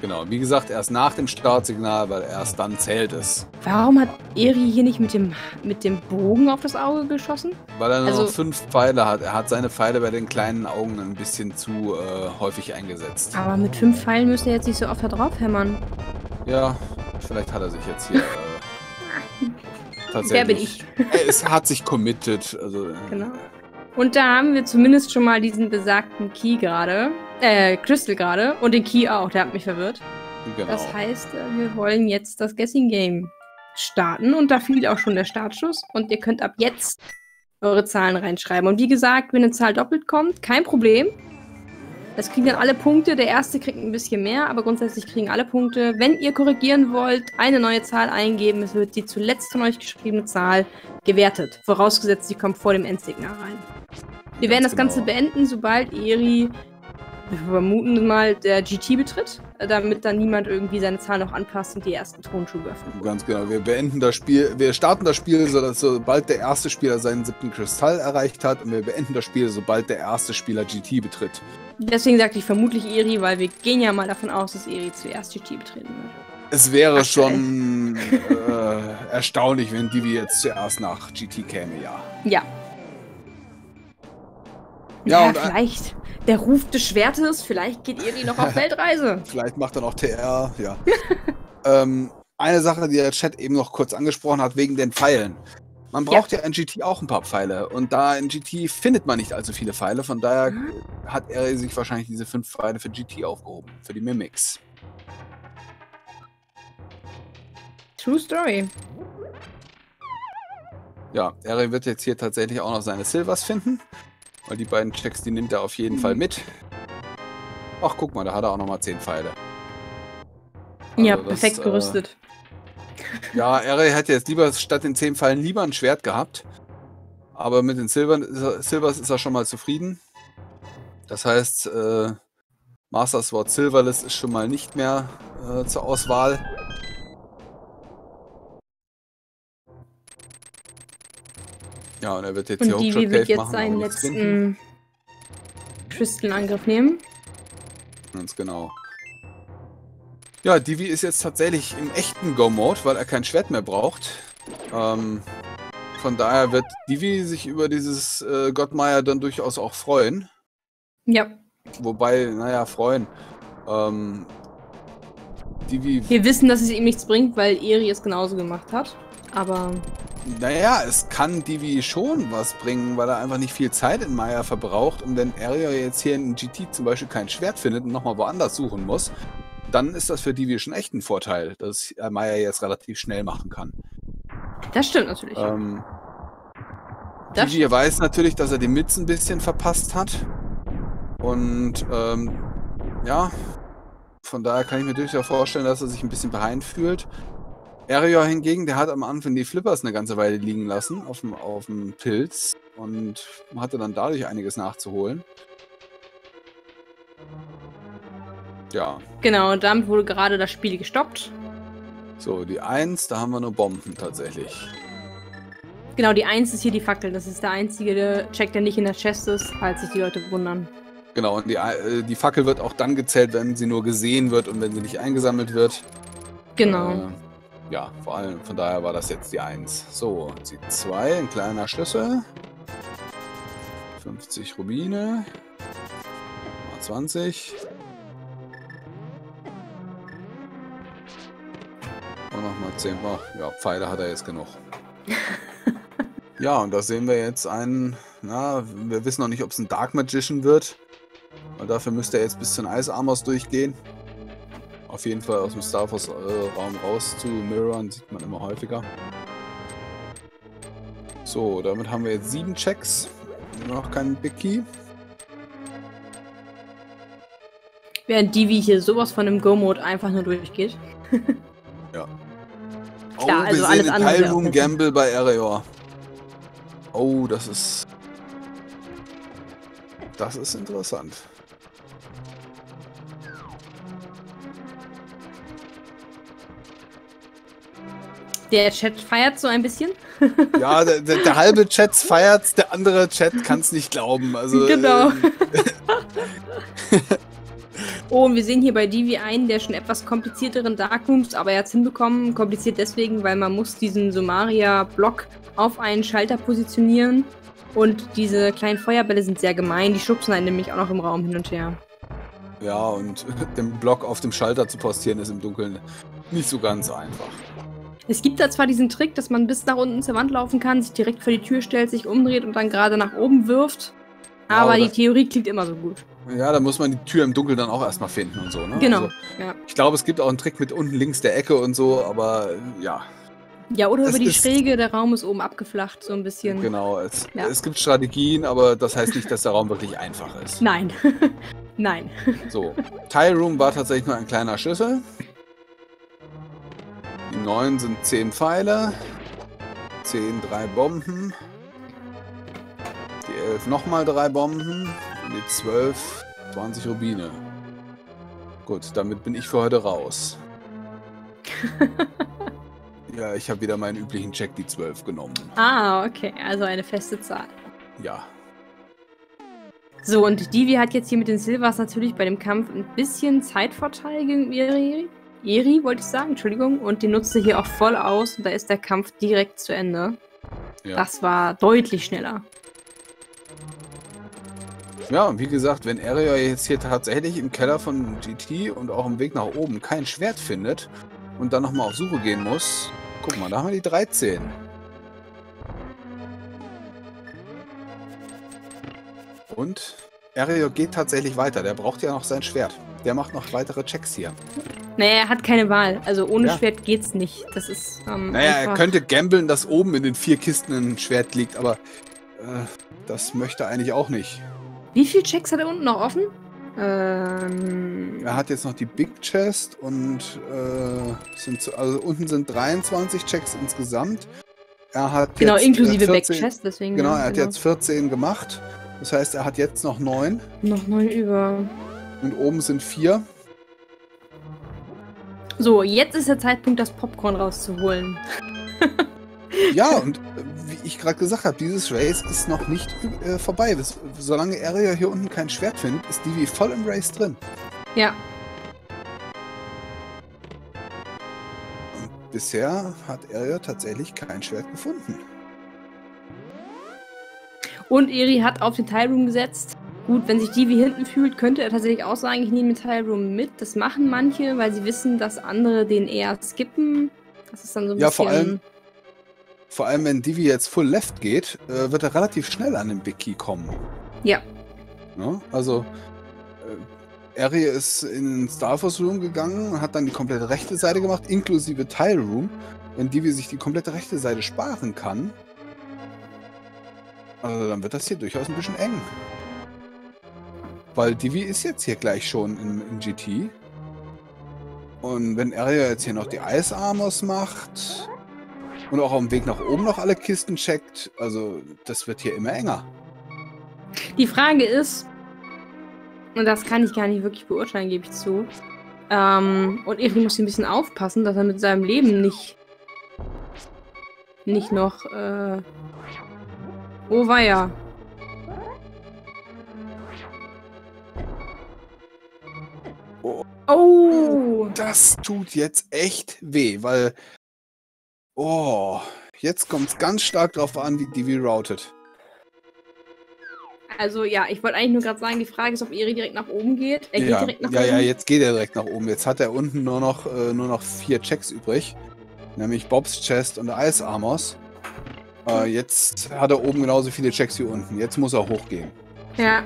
Genau, wie gesagt, erst nach dem Startsignal, weil erst dann zählt es. Warum hat Eri hier nicht mit dem, mit dem Bogen auf das Auge geschossen? Weil er nur Also- noch fünf Pfeile hat. Er hat seine Pfeile bei den kleinen Augen ein bisschen zu äh, häufig eingesetzt. Aber mit fünf Pfeilen müsst ihr jetzt nicht so oft da drauf hämmern. Ja, vielleicht hat er sich jetzt hier äh, tatsächlich. Wer bin ich? Er ist, hat sich committed. Also, äh, Genau. Und da haben wir zumindest schon mal diesen besagten Key gerade. Äh, Crystal gerade. Und den Key auch, der hat mich verwirrt. genau. Das heißt, äh, wir wollen jetzt das Guessing Game starten. Und da fiel auch schon der Startschuss. Und ihr könnt ab jetzt eure Zahlen reinschreiben. Und wie gesagt, wenn eine Zahl doppelt kommt, kein Problem. Das kriegen dann alle Punkte. Der erste kriegt ein bisschen mehr, aber grundsätzlich kriegen alle Punkte. Wenn ihr korrigieren wollt, eine neue Zahl eingeben. Es wird die zuletzt von euch geschriebene Zahl gewertet. Vorausgesetzt, sie kommt vor dem Endsignal rein. Wir werden das Ganz Ganze genau. beenden, sobald Eri, wir vermuten mal, der GT betritt, damit dann niemand irgendwie seine Zahl noch anpasst und die ersten Tonschuhe öffnet. Ganz genau. Wir beenden das Spiel. Wir starten das Spiel, sobald der erste Spieler seinen siebten Kristall erreicht hat. Und wir beenden das Spiel, sobald der erste Spieler GT betritt. Deswegen sagte ich vermutlich Eri, weil wir gehen ja mal davon aus, dass Eri zuerst GT betreten wird. Es wäre schon äh, erstaunlich, wenn Divi jetzt zuerst nach GT käme, ja. Ja. Ja, Ja, und- vielleicht der Ruf des Schwertes, vielleicht geht Eri noch auf Weltreise. Vielleicht macht er noch TR, ja. ähm, eine Sache, die der Chat eben noch kurz angesprochen hat, wegen den Pfeilen. Man braucht ja, in GT auch ein paar Pfeile. Und da in GT findet man nicht allzu viele Pfeile. Von daher Mhm. hat er sich wahrscheinlich diese fünf Pfeile für GT aufgehoben. Für die Mimics. True Story. Ja, er wird jetzt hier tatsächlich auch noch seine Silvers finden. Weil die beiden Checks, die nimmt er auf jeden Mhm. Fall mit. Ach, guck mal, da hat er auch noch mal zehn Pfeile. Also ja, das, perfekt äh, gerüstet. Ja, Ere hätte jetzt lieber statt den 10 Pfeilen lieber ein Schwert gehabt. Aber mit den Silbern ist er, Silvers ist er schon mal zufrieden. Das heißt, äh, Master Sword Silverless ist schon mal nicht mehr äh, zur Auswahl. Ja, und er wird jetzt Und hier Divi Hookshot wird Cave jetzt machen. seinen letzten Crystal-Angriff nehmen. Ganz genau. Ja, Divi ist jetzt tatsächlich im echten Go-Mode, weil er kein Schwert mehr braucht. Ähm, von daher wird Divi sich über dieses äh, Gottmeier dann durchaus auch freuen. Ja, Wobei, naja, freuen. Ähm, Divi, wir wissen, dass es ihm nichts bringt, weil Eri es genauso gemacht hat. Aber naja, es kann Divi schon was bringen, weil er einfach nicht viel Zeit in Maya verbraucht. Und wenn Aria jetzt hier in GT zum Beispiel kein Schwert findet und nochmal woanders suchen muss, dann ist das für Divi schon echt ein Vorteil, dass er Maya jetzt relativ schnell machen kann. das stimmt natürlich. Ähm, Das Divi weiß natürlich, dass er die Mitz ein bisschen verpasst hat. Und ähm, ja, von daher kann ich mir durchaus vorstellen, dass er sich ein bisschen behind fühlt. Arior hingegen, der hat am Anfang die Flippers eine ganze Weile liegen lassen auf dem, auf dem Pilz und hatte dann dadurch einiges nachzuholen. Ja, Genau, und damit wurde gerade das Spiel gestoppt. so, die 1, da haben wir nur Bomben tatsächlich. Genau, die 1 ist hier die Fackel. Das ist der einzige Check, der nicht in der Chest ist, falls sich die Leute wundern. Genau, und die, äh, die Fackel wird auch dann gezählt, wenn sie nur gesehen wird und wenn sie nicht eingesammelt wird. Genau. Äh, ja, vor allem, von daher war das jetzt die 1. So, die 2, ein kleiner Schlüssel. 50 Rubine. Mal 20. Und nochmal 10. Ach, ja, Pfeile hat er jetzt genug. ja, und da sehen wir jetzt einen. Na, wir wissen noch nicht, ob es ein Dark Magician wird. Weil dafür müsste er jetzt bis zu den Ice Armors durchgehen. Auf jeden Fall aus dem Star Force äh, raus zu Mirrorn sieht man immer häufiger. So, damit haben wir jetzt sieben Checks. Noch keinen Big Key. Während die wie hier sowas von dem Go-Mode einfach nur durchgeht. ja. Klar, oh, also wir alles sehen den andere auch. Gamble bei Areor. Oh, das ist... Das ist interessant. Der Chat feiert so ein bisschen. Ja, der, der, der halbe Chat feiert's, der andere Chat kann's nicht glauben. Also, Genau. äh, Oh, und wir sehen hier bei Divi einen der schon etwas komplizierteren Darkrooms, aber er hat es hinbekommen. Kompliziert deswegen, weil man muss diesen Sumaria-Block auf einen Schalter positionieren. Und diese kleinen Feuerbälle sind sehr gemein. Die schubsen einen nämlich auch noch im Raum hin und her. ja, und den Block auf dem Schalter zu postieren ist im Dunkeln nicht so ganz einfach. Es gibt da zwar diesen Trick, dass man bis nach unten zur Wand laufen kann, sich direkt vor die Tür stellt, sich umdreht und dann gerade nach oben wirft. Ja, Aber aber die Theorie klingt immer so gut. Ja, da muss man die Tür im Dunkeln dann auch erstmal finden und so, ne? Genau. Also, Ja. ich glaube, es gibt auch einen Trick mit unten links der Ecke und so, aber äh, ja, ja, oder Es über die Schräge, der Raum ist oben abgeflacht, so ein bisschen. genau. Es, Ja. es gibt Strategien, aber das heißt nicht, dass der Raum wirklich einfach ist. Nein. Nein. So, Tile Room war tatsächlich nur ein kleiner Schlüssel. Die 9 sind 10 Pfeile. 10, 3 Bomben. Die 11 nochmal 3 Bomben. Die 12, 20 Rubine. Gut, damit bin ich für heute raus. ja, ich habe wieder meinen üblichen Check, die 12 genommen. Ah, okay. Also eine feste Zahl. Ja. So, und Divi hat jetzt hier mit den Silvers natürlich bei dem Kampf ein bisschen Zeitvorteil gegen Eri. Eri, wollte ich sagen, Entschuldigung. Und die nutzte hier auch voll aus und da ist der Kampf direkt zu Ende. Ja. Das war deutlich schneller. Ja, und wie gesagt, wenn Area jetzt hier tatsächlich im Keller von GT und auch im Weg nach oben kein Schwert findet und dann nochmal auf Suche gehen muss, guck mal, da haben wir die 13. Und Area geht tatsächlich weiter. Der braucht ja noch sein Schwert. Der macht noch weitere Checks hier. Naja, er hat keine Wahl. Also ohne Ja. Schwert geht's nicht. Das ist. Ähm, Naja, er einfach- könnte gambeln, dass oben in den vier Kisten ein Schwert liegt, aber äh, das möchte er eigentlich auch nicht. Wie viele Checks hat er unten noch offen? Ähm. Er hat jetzt noch die Big Chest und äh, sind so, also unten sind 23 Checks insgesamt. Er hat Genau, jetzt, äh, inklusive 14 Backchest, deswegen. Genau, er hat jetzt 14 gemacht. Das heißt, er hat jetzt noch 9 Noch neun über. und oben sind 4. So, jetzt ist der Zeitpunkt, das Popcorn rauszuholen. Ja, und äh, wie ich gerade gesagt habe, dieses Race ist noch nicht äh, vorbei. Solange Area hier unten kein Schwert findet, ist Divi voll im Race drin. Ja. Und bisher hat Area tatsächlich kein Schwert gefunden. Und Eri hat auf den Teilroom gesetzt. Gut, wenn sich Divi hinten fühlt, könnte er tatsächlich auch sagen, ich nehme den Teilroom mit. Das machen manche, weil sie wissen, dass andere den eher skippen. Das ist dann so ein Ja, bisschen. vor allem- Vor allem, wenn Divi jetzt full left geht, äh, wird er relativ schnell an den Big Key kommen. Ja. Ne? Also, äh, Eri ist in den Star Force Room gegangen und hat dann die komplette rechte Seite gemacht, inklusive Tile Room. Wenn Divi sich die komplette rechte Seite sparen kann, also dann wird das hier durchaus ein bisschen eng. Weil Divi ist jetzt hier gleich schon in, in GT. Und wenn Area jetzt hier noch die Ice Armors macht und auch auf dem Weg nach oben noch alle Kisten checkt, also das wird hier immer enger. Die Frage ist, und das kann ich gar nicht wirklich beurteilen, gebe ich zu. Ähm, und Eri muss hier ein bisschen aufpassen, dass er mit seinem Leben nicht. nicht noch. Äh, oh, weia. Oh. Oh! Das tut jetzt echt weh, weil. Oh, jetzt kommt es ganz stark drauf an, wie Divi routet. Also ja, ich wollte eigentlich nur gerade sagen, die Frage ist, ob Eri direkt nach oben geht. Er geht ja, direkt nach ja, oben. ja, jetzt geht er direkt nach oben. Jetzt hat er unten nur noch, äh, nur noch vier Checks übrig. Nämlich Bobs Chest und Ice Armors. Äh, jetzt hat er oben genauso viele Checks wie unten. Jetzt muss er hochgehen. Ja.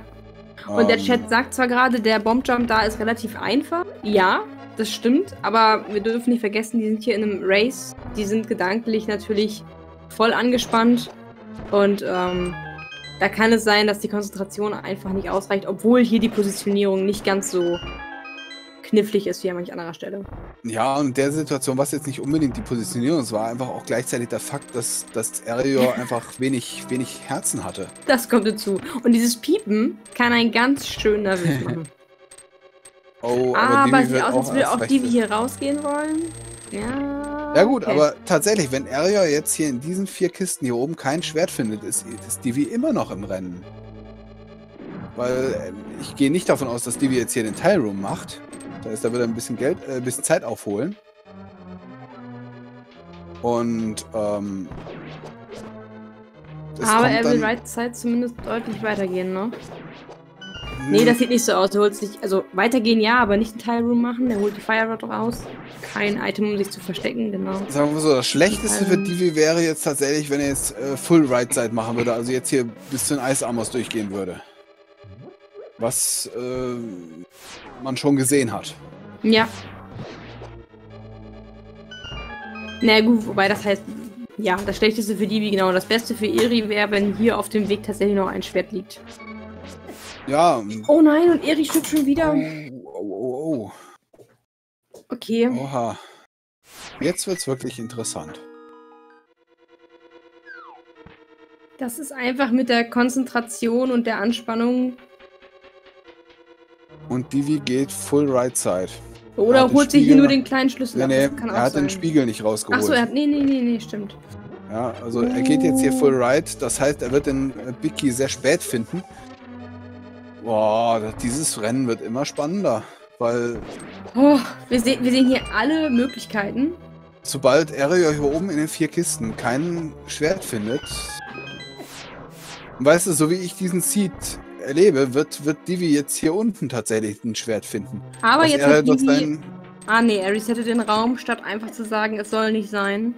Und der Ähm, Chat sagt zwar gerade, der Bombjump da ist relativ einfach. Ja, das stimmt. Aber wir dürfen nicht vergessen, die sind hier in einem Race. Die sind gedanklich natürlich voll angespannt. Und ähm, da kann es sein, dass die Konzentration einfach nicht ausreicht, obwohl hier die Positionierung nicht ganz so knifflig ist wie an manch anderer Stelle. Ja, und in der Situation war es jetzt nicht unbedingt die Positionierung, es war einfach auch gleichzeitig der Fakt, dass, dass Arior einfach wenig, wenig Herzen hatte. Das kommt dazu. Und dieses Piepen kann einen ganz schön nervös machen. Oh, aber Divi sieht wird aus, als würde auch die, die hier rausgehen wollen. Ja. Ja gut, okay. aber tatsächlich, wenn Arior jetzt hier in diesen vier Kisten hier oben kein Schwert findet, ist, ist Divi immer noch im Rennen. Weil ähm, ich gehe nicht davon aus, dass Divi jetzt hier den Teilroom macht. Da ist er wieder ein bisschen Geld, äh, ein bisschen Zeit aufholen. Und ähm, Aber er will dann- Right Side zumindest deutlich weitergehen, ne? Nee, das sieht nicht so aus. Er holt sich, also weitergehen ja, aber nicht einen Teilroom machen. Er holt die Fire Rod raus. Kein Item, um sich zu verstecken, genau. Sagen wir so, das Schlechteste für Ähm. Divi wäre jetzt tatsächlich, wenn er jetzt äh, Full Right Side machen würde, also jetzt hier bis zu den Eisarmors durchgehen würde. Was äh, man schon gesehen hat. Ja. Na gut, wobei das heißt, ja, das Schlechteste für Divi, genau. Das Beste für Eri wäre, wenn hier auf dem Weg tatsächlich noch ein Schwert liegt. Ja. Oh nein, und Eri stirbt schon wieder. Oh, oh, Okay. oh, oha. Jetzt wird's wirklich interessant. Das ist einfach mit der Konzentration und der Anspannung. Und Divi geht Full Right Side. Oder holt sich hier nur den kleinen Schlüssel Nee, ab. nee, kann er hat sein. den Spiegel nicht rausgeholt. Achso, er hat. Nee, nee, nee, nee, stimmt. Ja, also er geht jetzt hier Full Right. Das heißt, er wird den Big Key sehr spät finden. Boah, dieses Rennen wird immer spannender. Weil Oh, wir, se wir sehen hier alle Möglichkeiten. sobald Ariel hier oben in den vier Kisten kein Schwert findet, weißt du, so wie ich diesen Seed erlebe, wird, wird Divi jetzt hier unten tatsächlich ein Schwert finden. Aber Dass jetzt er hat Divi... Ah nee, er resettet den Raum, statt einfach zu sagen, es soll nicht sein.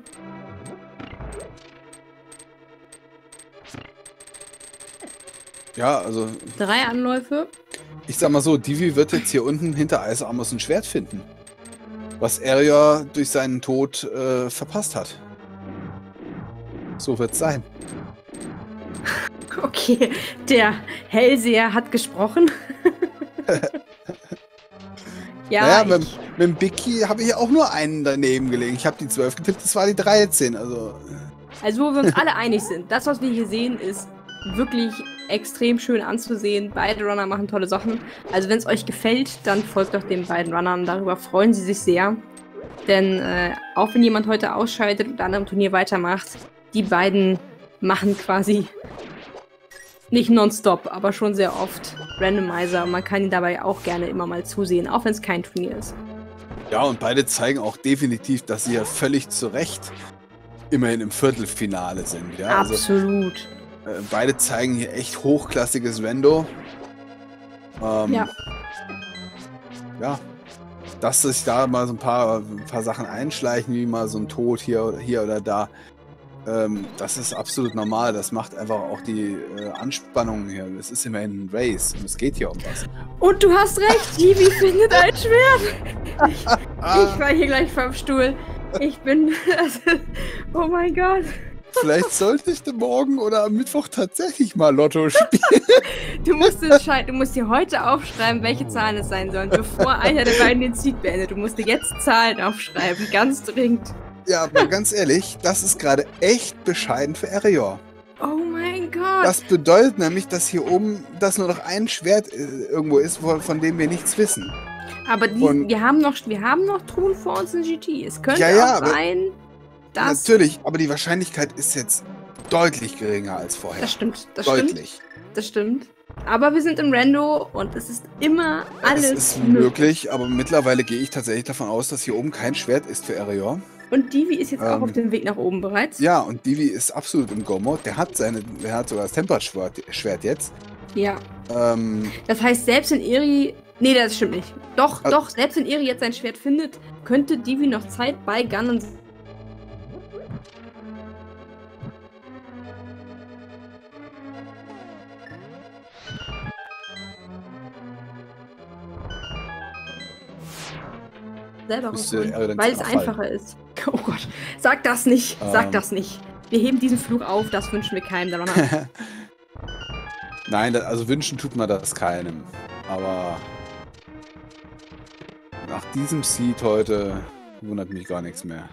Ja, also Drei Anläufe. ich sag mal so, Divi wird jetzt hier unten hinter Eisarmos ein Schwert finden. Was Ariel durch seinen Tod äh, verpasst hat. So wird's sein. Okay, der Hellseher hat gesprochen. ja, naja, mit, ich, mit dem Big Key habe ich auch nur einen daneben gelegen. Ich habe die 12 getippt, das war die 13. Also also wo wir uns alle einig sind, das, was wir hier sehen, ist wirklich extrem schön anzusehen. Beide Runner machen tolle Sachen. Also wenn es euch gefällt, dann folgt doch den beiden Runnern. Darüber freuen sie sich sehr. Denn äh, auch wenn jemand heute ausscheidet und an einem Turnier weitermacht, die beiden machen quasi nicht nonstop, aber schon sehr oft Randomizer. Man kann ihnen dabei auch gerne immer mal zusehen, auch wenn es kein Turnier ist. Ja, und beide zeigen auch definitiv, dass sie ja völlig zu Recht immerhin im Viertelfinale sind. Ja, also Absolut. Äh, beide zeigen hier echt hochklassiges Rendo. Ähm, Ja. Ja. Dass sich da mal so ein paar, ein paar Sachen einschleichen, wie mal so ein Tod hier oder hier oder da. Ähm, das ist absolut normal. Das macht einfach auch die äh, Anspannung hier. Es ist immerhin ein Race und es geht hier um was. Und du hast recht, Jibi findet ein Schwert. Ich Ah, war hier gleich vom Stuhl. Ich bin. oh mein Gott. Vielleicht sollte ich morgen oder am Mittwoch tatsächlich mal Lotto spielen. Du musst, du musst dir heute aufschreiben, welche Zahlen es sein sollen, bevor einer der beiden den Seed beendet. Du musst dir jetzt Zahlen aufschreiben, ganz dringend. Ja, aber ganz ehrlich, das ist gerade echt bescheiden für Arior. Oh mein Gott. Das bedeutet nämlich, dass hier oben das nur noch ein Schwert äh, irgendwo ist, von dem wir nichts wissen. aber die, wir, haben noch, wir haben noch Truhen vor uns in GT. Es könnte Ja, ja, auch aber- dass. Natürlich, aber die Wahrscheinlichkeit ist jetzt deutlich geringer als vorher. Das stimmt, das stimmt, deutlich. das stimmt. Aber wir sind im Rando und es ist immer alles Es ist möglich, aber mittlerweile gehe ich tatsächlich davon aus, dass hier oben kein Schwert ist für Arior. Und Divi ist jetzt auch Ähm, auf dem Weg nach oben bereits. Ja, und Divi ist absolut im Go-Mode. Der hat seine, der hat sogar das Tempered-Schwert Schwert jetzt. Ja. Ähm, Das heißt, selbst wenn Eri. Nee, das stimmt nicht. Doch, Ah. doch, selbst wenn Eri jetzt sein Schwert findet, könnte Divi noch Zeit bei Gun selber rausholen, weil es einfacher ist. Oh Gott, sag das nicht, sag Ähm. das nicht. Wir heben diesen Flug auf, das wünschen wir keinem der Runner. Nein, da- also wünschen tut man das keinem. Aber nach diesem Seed heute wundert mich gar nichts mehr.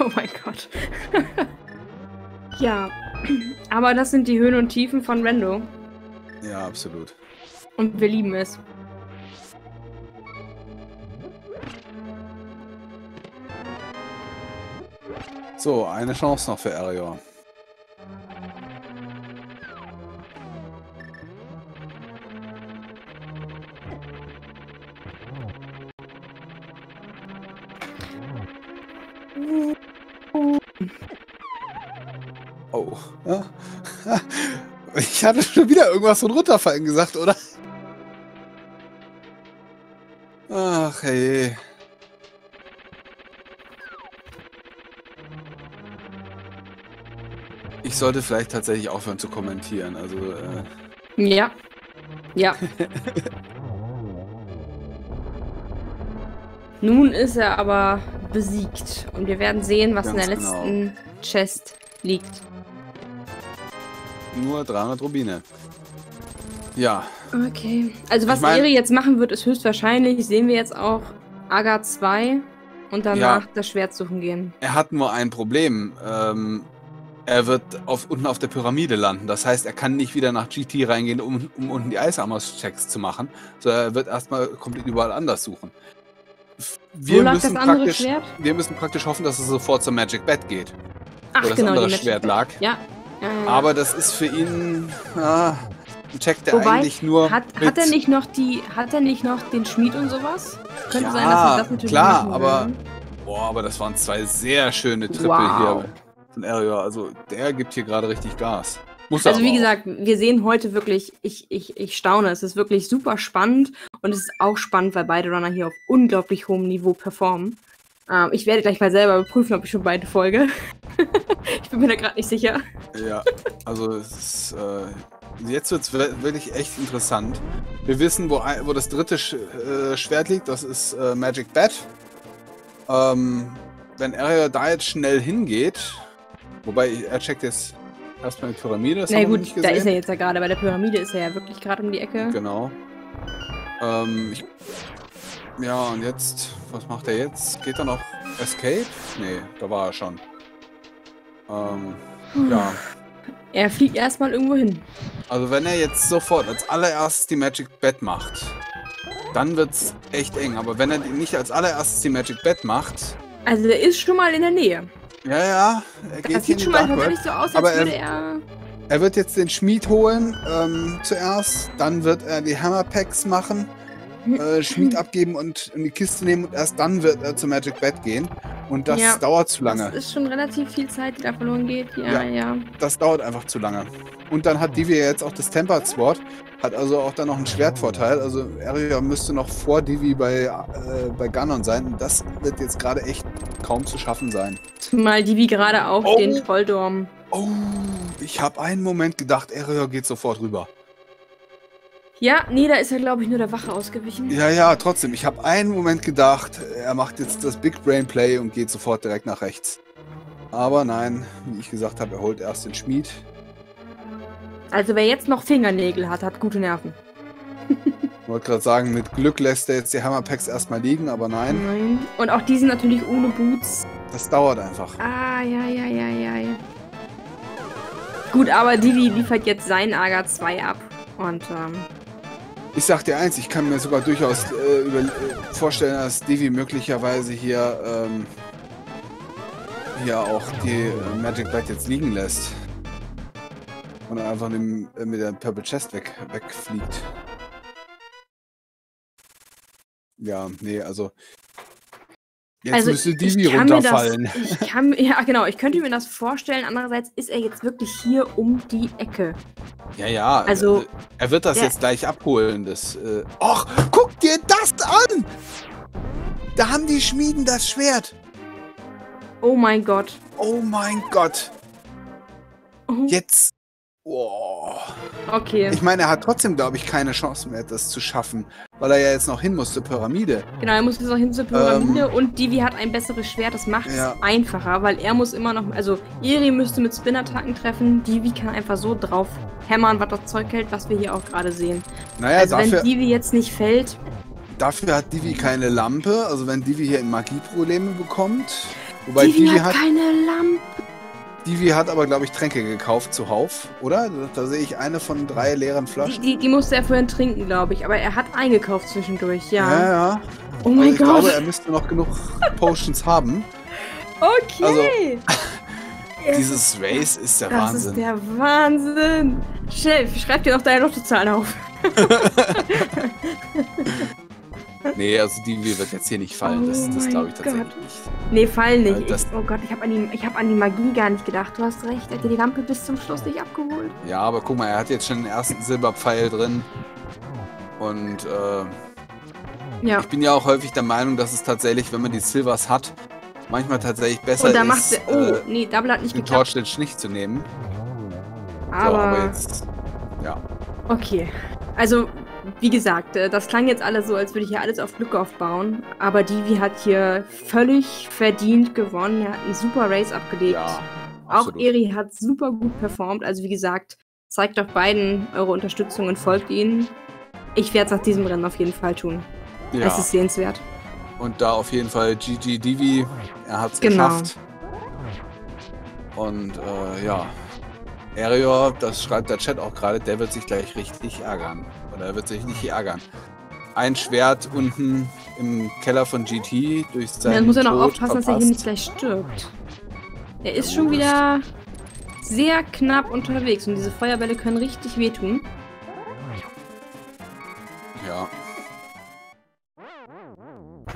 oh mein Gott. ja, aber das sind die Höhen und Tiefen von Rando Ja, absolut. Und wir lieben es. So, eine Chance noch für Arior. Oh. Ich hatte schon wieder irgendwas von runterfallen gesagt, oder? Ach hey. Ich sollte vielleicht tatsächlich aufhören zu kommentieren. Also, äh, Ja. Ja. Nun ist er aber besiegt und wir werden sehen, was in Ganz der genau. letzten Chest liegt. nur 300 Rubine. Ja, Okay. Also was Ich mein- Eri jetzt machen wird, ist höchstwahrscheinlich, sehen wir jetzt auch Aga 2 und danach das Schwert suchen gehen. er hat nur ein Problem. Ähm, er wird auf, unten auf der Pyramide landen. Das heißt, er kann nicht wieder nach GT reingehen, um, um unten die Ice Armors Checks zu machen, sondern er wird erstmal komplett überall anders suchen. Wir Wo lag müssen, praktisch, Schwert? wir müssen praktisch hoffen, dass er sofort zum Magic Bed geht. Ach, wo das genau, andere Schwert lag. Ja. ja, ja, ja. Aber das ist für ihn ah, ein Check, der Wobei, eigentlich nur. Hat, mit- hat er nicht noch die, hat er nicht noch den Schmied und sowas? Könnte Ja, sein, dass wir das natürlich klar, machen aber- werden. Boah, aber das waren zwei sehr schöne Triple Wow. hier von Arior. Also der gibt hier gerade richtig Gas. Muss er Also wie auch. gesagt, wir sehen heute wirklich, ich, ich, ich staune, es ist wirklich super spannend und es ist auch spannend, weil beide Runner hier auf unglaublich hohem Niveau performen. Ähm, ich werde gleich mal selber überprüfen, ob ich schon beide folge. ich bin mir da gerade nicht sicher. Ja, also es ist, äh, jetzt wird es wirklich echt interessant. Wir wissen, wo, ein, wo das dritte Sch äh, Schwert liegt. Das ist äh, Magic Bat. Ähm, wenn Arior da jetzt schnell hingeht, wobei er checkt jetzt erstmal die Pyramide. Das Na gut, da ist er jetzt ja gerade. Bei der Pyramide ist er ja wirklich gerade um die Ecke. Genau. Ähm, ich, ja, und jetzt, was macht er jetzt? Geht er noch Escape? Nee, da war er schon. Ähm, ja. Er fliegt erstmal irgendwo hin. Also wenn er jetzt sofort als allererstes die Magic Bed macht, dann wird's echt eng. Aber wenn er die nicht als allererstes die Magic Bed macht, Also der ist schon mal in der Nähe. ja, ja, er geht Das sieht schon mal tatsächlich so aus, als Aber er- würde er. Er wird jetzt den Schmied holen ähm, zuerst, dann wird er die Hammer Packs machen, äh, Schmied abgeben und in die Kiste nehmen und erst dann wird er zum Magic Bed gehen. Und das Ja, dauert zu Das lange. ist schon relativ viel Zeit, die da verloren geht. Ja, Ja. ja. Das dauert einfach zu lange. Und dann hat Divi ja jetzt auch das Tempered Sword, hat also auch dann noch einen Schwertvorteil. Also Area müsste noch vor Divi bei, äh, bei Ganon sein. Und das wird jetzt gerade echt kaum zu schaffen sein. Zumal die wie gerade auf Oh. den Trolldorm. Oh, ich habe einen Moment gedacht, Area geht sofort rüber. Ja, nee, da ist er, glaube ich, nur der Wache ausgewichen. Ja, ja, trotzdem. Ich habe einen Moment gedacht, er macht jetzt das Big Brain Play und geht sofort direkt nach rechts. Aber nein, wie ich gesagt habe, er holt erst den Schmied. Also wer jetzt noch Fingernägel hat, hat gute Nerven. Ich wollte gerade sagen, mit Glück lässt er jetzt die Hammerpacks erstmal liegen, aber nein, Nein. Und auch die sind natürlich ohne Boots. das dauert einfach. Ah, ja, ja, ja, ja. ja. Gut, aber Divi liefert jetzt sein Aga 2 ab. Und, ähm, Ich sag dir eins, ich kann mir sogar durchaus äh, über, äh, vorstellen, dass Divi möglicherweise hier, ähm, hier auch die äh, Magic Bite jetzt liegen lässt. Und einfach mit, äh, mit der Purple Chest weg, wegfliegt. Ja, nee, also. Jetzt also müsste Divi runterfallen. Das, ich kann, ja, genau, ich könnte mir das vorstellen. Andererseits ist er jetzt wirklich hier um die Ecke. Ja, ja. Also, äh, er wird das jetzt gleich abholen. Das. Äh, Och, guck dir das an! Da haben die Schmieden das Schwert. Oh mein Gott. Oh mein Gott. Oh, Jetzt. Oh. Okay. Ich meine, er hat trotzdem, glaube ich, keine Chance mehr, das zu schaffen, weil er ja jetzt noch hin muss zur Pyramide. Genau, er muss jetzt noch hin zur Pyramide und Divi hat ein besseres Schwert. Das macht es Ähm. Ja. einfacher, weil er muss immer noch. Also, Iri müsste mit Spin-Attacken treffen. Divi kann einfach so drauf hämmern, was das Zeug hält, was wir hier auch gerade sehen. Naja, also, wenn dafür, Divi jetzt nicht fällt, dafür hat Divi keine Lampe. Also wenn Divi hier in Magieprobleme bekommt. Wobei Divi, Divi, hat, hat, keine Lampe. Divi hat aber, glaube ich, Tränke gekauft zuhauf, oder? Da, sehe ich eine von drei leeren Die, Flaschen. die, die musste er vorhin trinken, glaube ich. Aber er hat eingekauft zwischendurch, ja. ja. ja. Oh Also mein ich Gott. glaube, er müsste noch genug Potions haben. okay. Ja, Dieses Race ist der das Wahnsinn. ist der Wahnsinn. Schnell, schreib dir noch deine Lottozahlen auf. nee, also Divi wird jetzt hier nicht fallen. Das, Oh das mein glaube ich tatsächlich Gott. nicht. Nee, fallen nicht. Ich, oh Gott, ich habe an, die- ich hab an die Magie gar nicht gedacht. Du hast recht. Er hat dir die Lampe bis zum Schluss nicht abgeholt. Ja, aber guck mal, er hat jetzt schon den ersten Silberpfeil drin. Und äh, Ja. ich bin ja auch häufig der Meinung, dass es tatsächlich, wenn man die Silvers hat, manchmal tatsächlich besser Und da macht ist, er. Oh, äh, nee, Double hat nicht den geklappt. Torchlicht nicht zu nehmen. Aber, So, aber jetzt. Ja. okay. Also, wie gesagt, äh, das klang jetzt alles so, als würde ich hier alles auf Glück aufbauen. Aber Divi hat hier völlig verdient gewonnen. Er hat einen super Race abgelegt. Ja. Auch. Eri hat super gut performt. Also, wie gesagt, zeigt doch beiden eure Unterstützung und folgt ihnen. Ich werde es nach diesem Rennen auf jeden Fall tun. Ja. Es ist sehenswert. Und da auf jeden Fall GG Divi. Er hat es Genau. geschafft. Und äh, ja. Arior, das schreibt der Chat auch gerade, der wird sich gleich richtig ärgern. Oder er wird sich nicht ärgern. Ein Schwert unten im Keller von GT durch seinen dann muss er noch Tod aufpassen, dass er hier nicht verpasst. gleich stirbt. Er ist Ja, schon wieder sehr knapp unterwegs und diese Feuerbälle können richtig wehtun. Ja.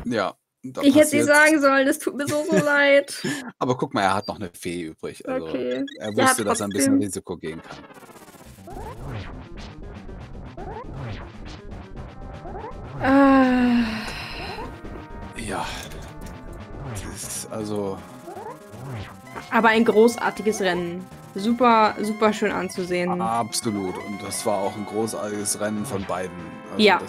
Ja. da ich hätte sie sagen sollen, es tut mir so, so leid. Aber guck mal, er hat noch eine Fee übrig. Also Okay. er Ja, wusste, dass er ein bisschen. Risiko gehen kann. Ah, Ja. Das ist also. aber ein großartiges Rennen. Super, super schön anzusehen. Absolut. Und das war auch ein großartiges Rennen von beiden. Also Ja.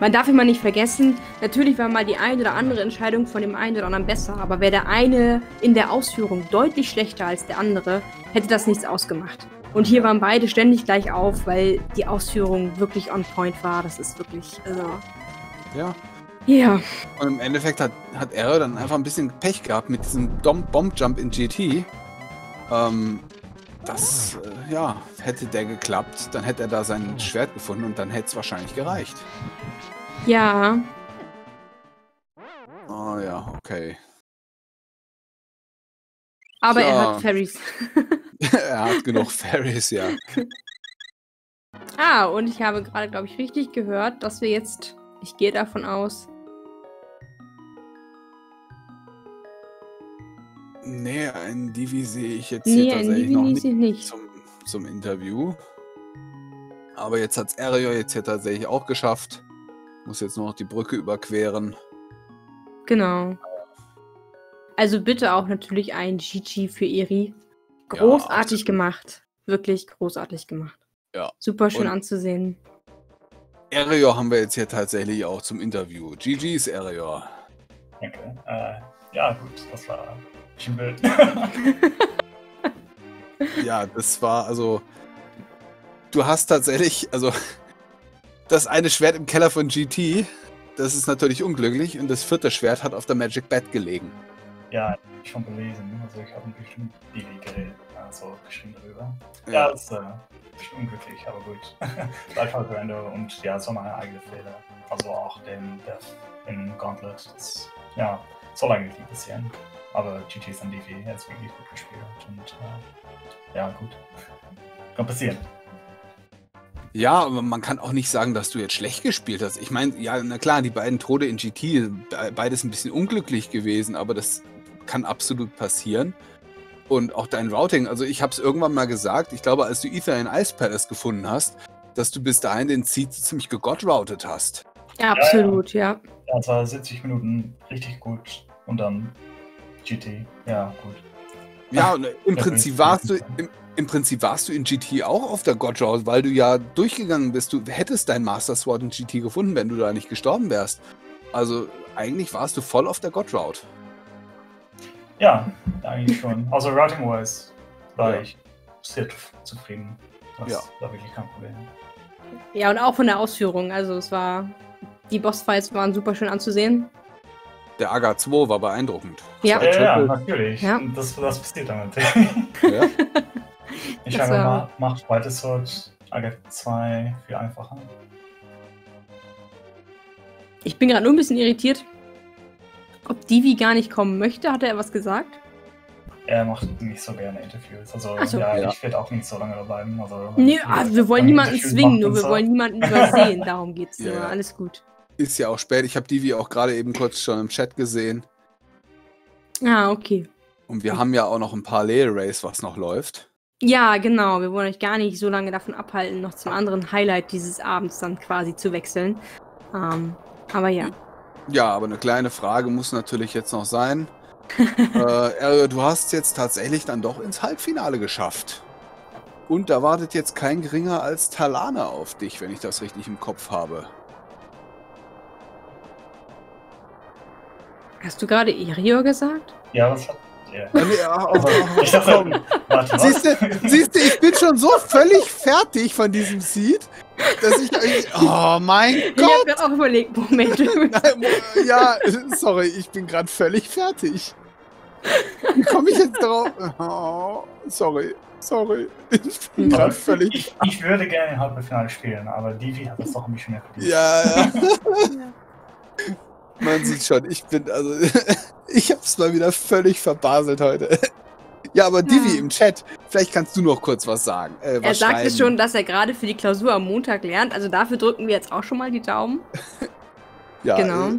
Man darf immer nicht vergessen, natürlich war mal die eine oder andere Entscheidung von dem einen oder anderen besser, aber wäre der eine in der Ausführung deutlich schlechter als der andere, hätte das nichts ausgemacht. Und hier waren beide ständig gleich auf, weil die Ausführung wirklich on point war. Das ist wirklich, also, ja. ja. Und im Endeffekt hat, hat er dann einfach ein bisschen Pech gehabt mit diesem Bomb-Jump in GT. Ähm, das, äh, ja, hätte der geklappt, dann hätte er da sein Schwert gefunden und dann hätte es wahrscheinlich gereicht. Ja, Oh ja, okay. Aber er Tja. hat Ferries. er hat genug Ferries, ja. ah, und ich habe gerade, glaube ich, richtig gehört, dass wir jetzt, ich gehe davon aus, Nee, ein Divi sehe ich jetzt nee, hier tatsächlich noch nicht nicht. zum, zum Interview. Aber jetzt hat es Ario jetzt hier tatsächlich auch geschafft. Muss jetzt nur noch die Brücke überqueren. Genau. Also bitte auch natürlich ein GG für Eri. Großartig absolut. gemacht. Wirklich großartig gemacht. Ja. Super schön Und- anzusehen. Ario haben wir jetzt hier tatsächlich auch zum Interview. GG's Ario. Danke. Äh, ja, gut, das war ein bisschen blöd. Ja, das war also. Du hast tatsächlich, also das eine Schwert im Keller von GT, das ist natürlich unglücklich und das vierte Schwert hat auf der Magic Bat gelegen. Ja, schon gelesen. Also ich habe bestimmt geredet, also geschrieben darüber. Ja, Ja. das ist äh, bestimmt unglücklich, aber gut. Live Render und ja, so meine eigene Fehler. Also auch den Death in Gauntlet. Das ja, soll eigentlich nicht passieren. Aber GT ist an DV jetzt wirklich gut gespielt und äh, ja, gut. Kann passieren. Ja, aber man kann auch nicht sagen, dass du jetzt schlecht gespielt hast. Ich meine, ja, na klar, die beiden Tode in GT, be- beides ein bisschen unglücklich gewesen, aber das kann absolut passieren. Und auch dein Routing, also ich habe es irgendwann mal gesagt, ich glaube, als du Ether in Ice Palace gefunden hast, dass du bis dahin den Seed ziemlich gegott-routet hast. Ja, absolut, ja. Ja, es war 70 Minuten richtig gut und dann GT. Ja, gut. Ja, und im Prinzip warst du im, im Prinzip warst du in GT auch auf der God Route, weil du ja durchgegangen bist. Du hättest dein Master Sword in GT gefunden, wenn du da nicht gestorben wärst. Also eigentlich warst du voll auf der God Route. Ja, eigentlich schon. Also Routing-wise war Ja. ich sehr zufrieden. Das Ja. war wirklich kein Problem. Ja, und auch von der Ausführung. Also es war. Die Bossfights waren super schön anzusehen. Der Aga 2 war beeindruckend. Ja. Ja, ja, natürlich. Ja. Das, das passiert damit. ja. Ich Das scheinbar war- ma- macht White Sword Aga 2 viel einfacher. Ich bin gerade nur ein bisschen irritiert. Ob Divi gar nicht kommen möchte, hat er was gesagt? Er macht nicht so gerne Interviews. Also so. ja, Ja. ich werde auch nicht so lange bleiben. Also, Nee, also wir wollen niemanden Interviews zwingen, nur wir so. wollen niemanden übersehen. Darum geht's nur. ja. Alles gut. Ist ja auch spät. Ich habe Divi auch gerade eben kurz schon im Chat gesehen. Ah, okay. Und wir haben ja auch noch ein Parallel-Race, was noch läuft. Ja, genau. Wir wollen euch gar nicht so lange davon abhalten, noch zum anderen Highlight dieses Abends dann quasi zu wechseln. Ähm, aber ja. Ja, aber eine kleine Frage muss natürlich jetzt noch sein. äh, du hast jetzt tatsächlich dann doch ins Halbfinale geschafft. Und da wartet jetzt kein geringer als Talana auf dich, wenn ich das richtig im Kopf habe. Hast du gerade Erior gesagt? Ja, was hat. Ja. Äh, nee, Also, ich komm. warte, was? Siehst du, siehst du, ich bin schon so völlig fertig von diesem Seed, dass ich. Oh mein Ich Gott! habe gerade auch überlegt, Moment. Nein, ja, sorry, ich bin gerade völlig fertig. Wie komme ich jetzt drauf? Oh, sorry, sorry. Ich bin gerade völlig. Ich, ich würde gerne im Halbfinale spielen, aber Divi hat das doch ein bisschen mehr verdient. Ja, ja. Man sieht schon, ich bin, also, ich hab's mal wieder völlig verbaselt heute. Ja, aber Divi Ja. im Chat, vielleicht kannst du noch kurz was sagen. Äh, was Er sagte schon, dass er gerade für die Klausur am Montag lernt. Also dafür drücken wir jetzt auch schon mal die Daumen. Ja, genau. äh,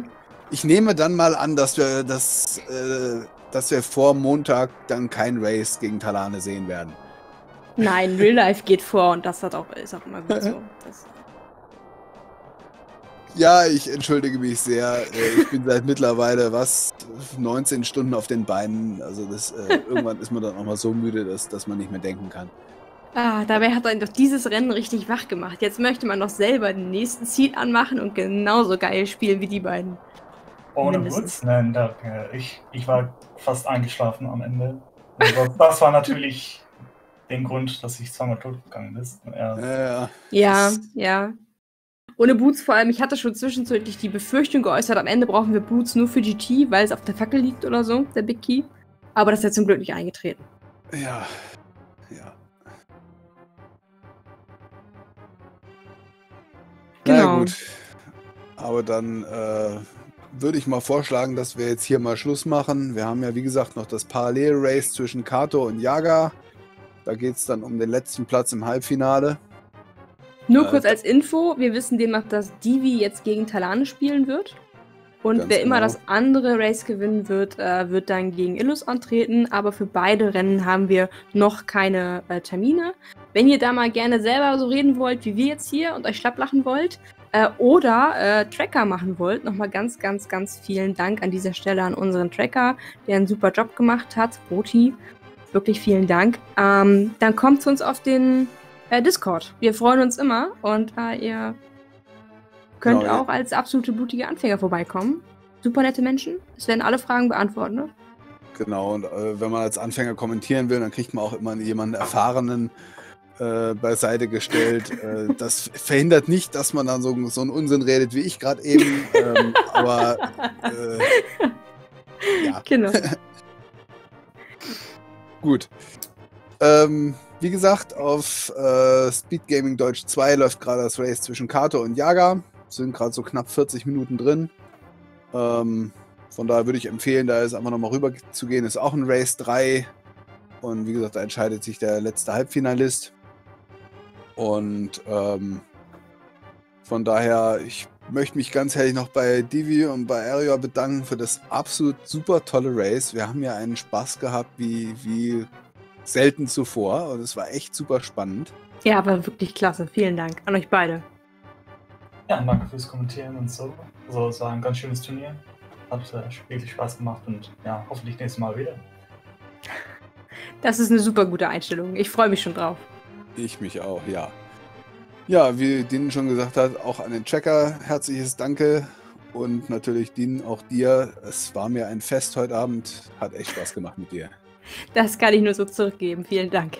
Ich nehme dann mal an, dass wir das, äh, dass wir vor Montag dann kein Race gegen Talane sehen werden. Nein, Real Life geht vor und das hat auch, ist auch immer gut so. Das, Ja, ich entschuldige mich sehr. Äh, Ich bin seit mittlerweile was 19 Stunden auf den Beinen. Also das äh, irgendwann ist man dann auch mal so müde, dass, dass man nicht mehr denken kann. ah, dabei hat er doch dieses Rennen richtig wach gemacht. Jetzt möchte man noch selber den nächsten Seed anmachen und genauso geil spielen wie die beiden. Ohne. Witz, nein, danke. Ich, ich war fast eingeschlafen am Ende. Also das war natürlich den Grund, dass ich zweimal tot gegangen bin. Ja, Ja, Ja, Das- ja. Ohne Boots vor allem, ich hatte schon zwischenzeitlich die Befürchtung geäußert, am Ende brauchen wir Boots nur für GT, weil es auf der Fackel liegt oder so, der Big Key. Aber das ist ja zum Glück nicht eingetreten. ja, ja. Na Genau. gut. Aber dann äh, würde ich mal vorschlagen, dass wir jetzt hier mal Schluss machen. Wir haben ja, wie gesagt, noch das Parallel-Race zwischen Kato und Yaga. Da geht es dann um den letzten Platz im Halbfinale. Nur kurz als Info, wir wissen demnach, dass Divi jetzt gegen Talane spielen wird. Und wer immer genau. das andere Race gewinnen wird, äh, wird dann gegen Illus antreten. Aber für beide Rennen haben wir noch keine äh, Termine. Wenn ihr da mal gerne selber so reden wollt, wie wir jetzt hier und euch schlapp lachen wollt, äh, oder äh, Tracker machen wollt, nochmal ganz, ganz, ganz vielen Dank an dieser Stelle an unseren Tracker, der einen super Job gemacht hat. Roti, wirklich vielen Dank. Ähm, dann kommt zu uns auf den äh, Discord. Wir freuen uns immer und äh, ihr könnt Genau, ja. auch als absolute blutige Anfänger vorbeikommen. Super nette Menschen. Es werden alle Fragen beantwortet. Ne? Genau, und äh, wenn man als Anfänger kommentieren will, dann kriegt man auch immer jemanden Erfahrenen äh, beiseite gestellt. äh, das verhindert nicht, dass man dann so, so einen Unsinn redet wie ich gerade eben. ähm, aber äh, ja, Genau. gut. Ähm, wie gesagt, auf äh, Speed Gaming Deutsch 2 läuft gerade das Race zwischen Kato und Jaga. Sind gerade so knapp 40 Minuten drin. Ähm, von daher würde ich empfehlen, da ist einfach nochmal rüber zu gehen. Ist auch ein Race 3. Und wie gesagt, da entscheidet sich der letzte Halbfinalist. Und ähm, von daher, ich möchte mich ganz herzlich noch bei Divi und bei Aria bedanken für das absolut super tolle Race. Wir haben ja einen Spaß gehabt wie, wie selten zuvor. Und es war echt super spannend. ja, aber wirklich klasse. Vielen Dank an euch beide. Ja, danke fürs Kommentieren und so. Also, es war ein ganz schönes Turnier. Hat äh, wirklich Spaß gemacht und ja, hoffentlich nächstes Mal wieder. Das ist eine super gute Einstellung. Ich freue mich schon drauf. Ich mich auch, ja. Ja, wie Dean schon gesagt hat, auch an den Checker herzliches Danke. Und natürlich, Dean, auch dir. Es war mir ein Fest heute Abend. Hat echt Spaß gemacht mit dir. Das kann ich nur so zurückgeben. Vielen Dank.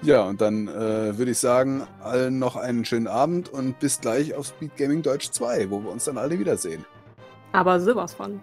Ja, und dann äh, würde ich sagen, allen noch einen schönen Abend und bis gleich auf Speed Gaming Deutsch 2, wo wir uns dann alle wiedersehen. Aber sowas von.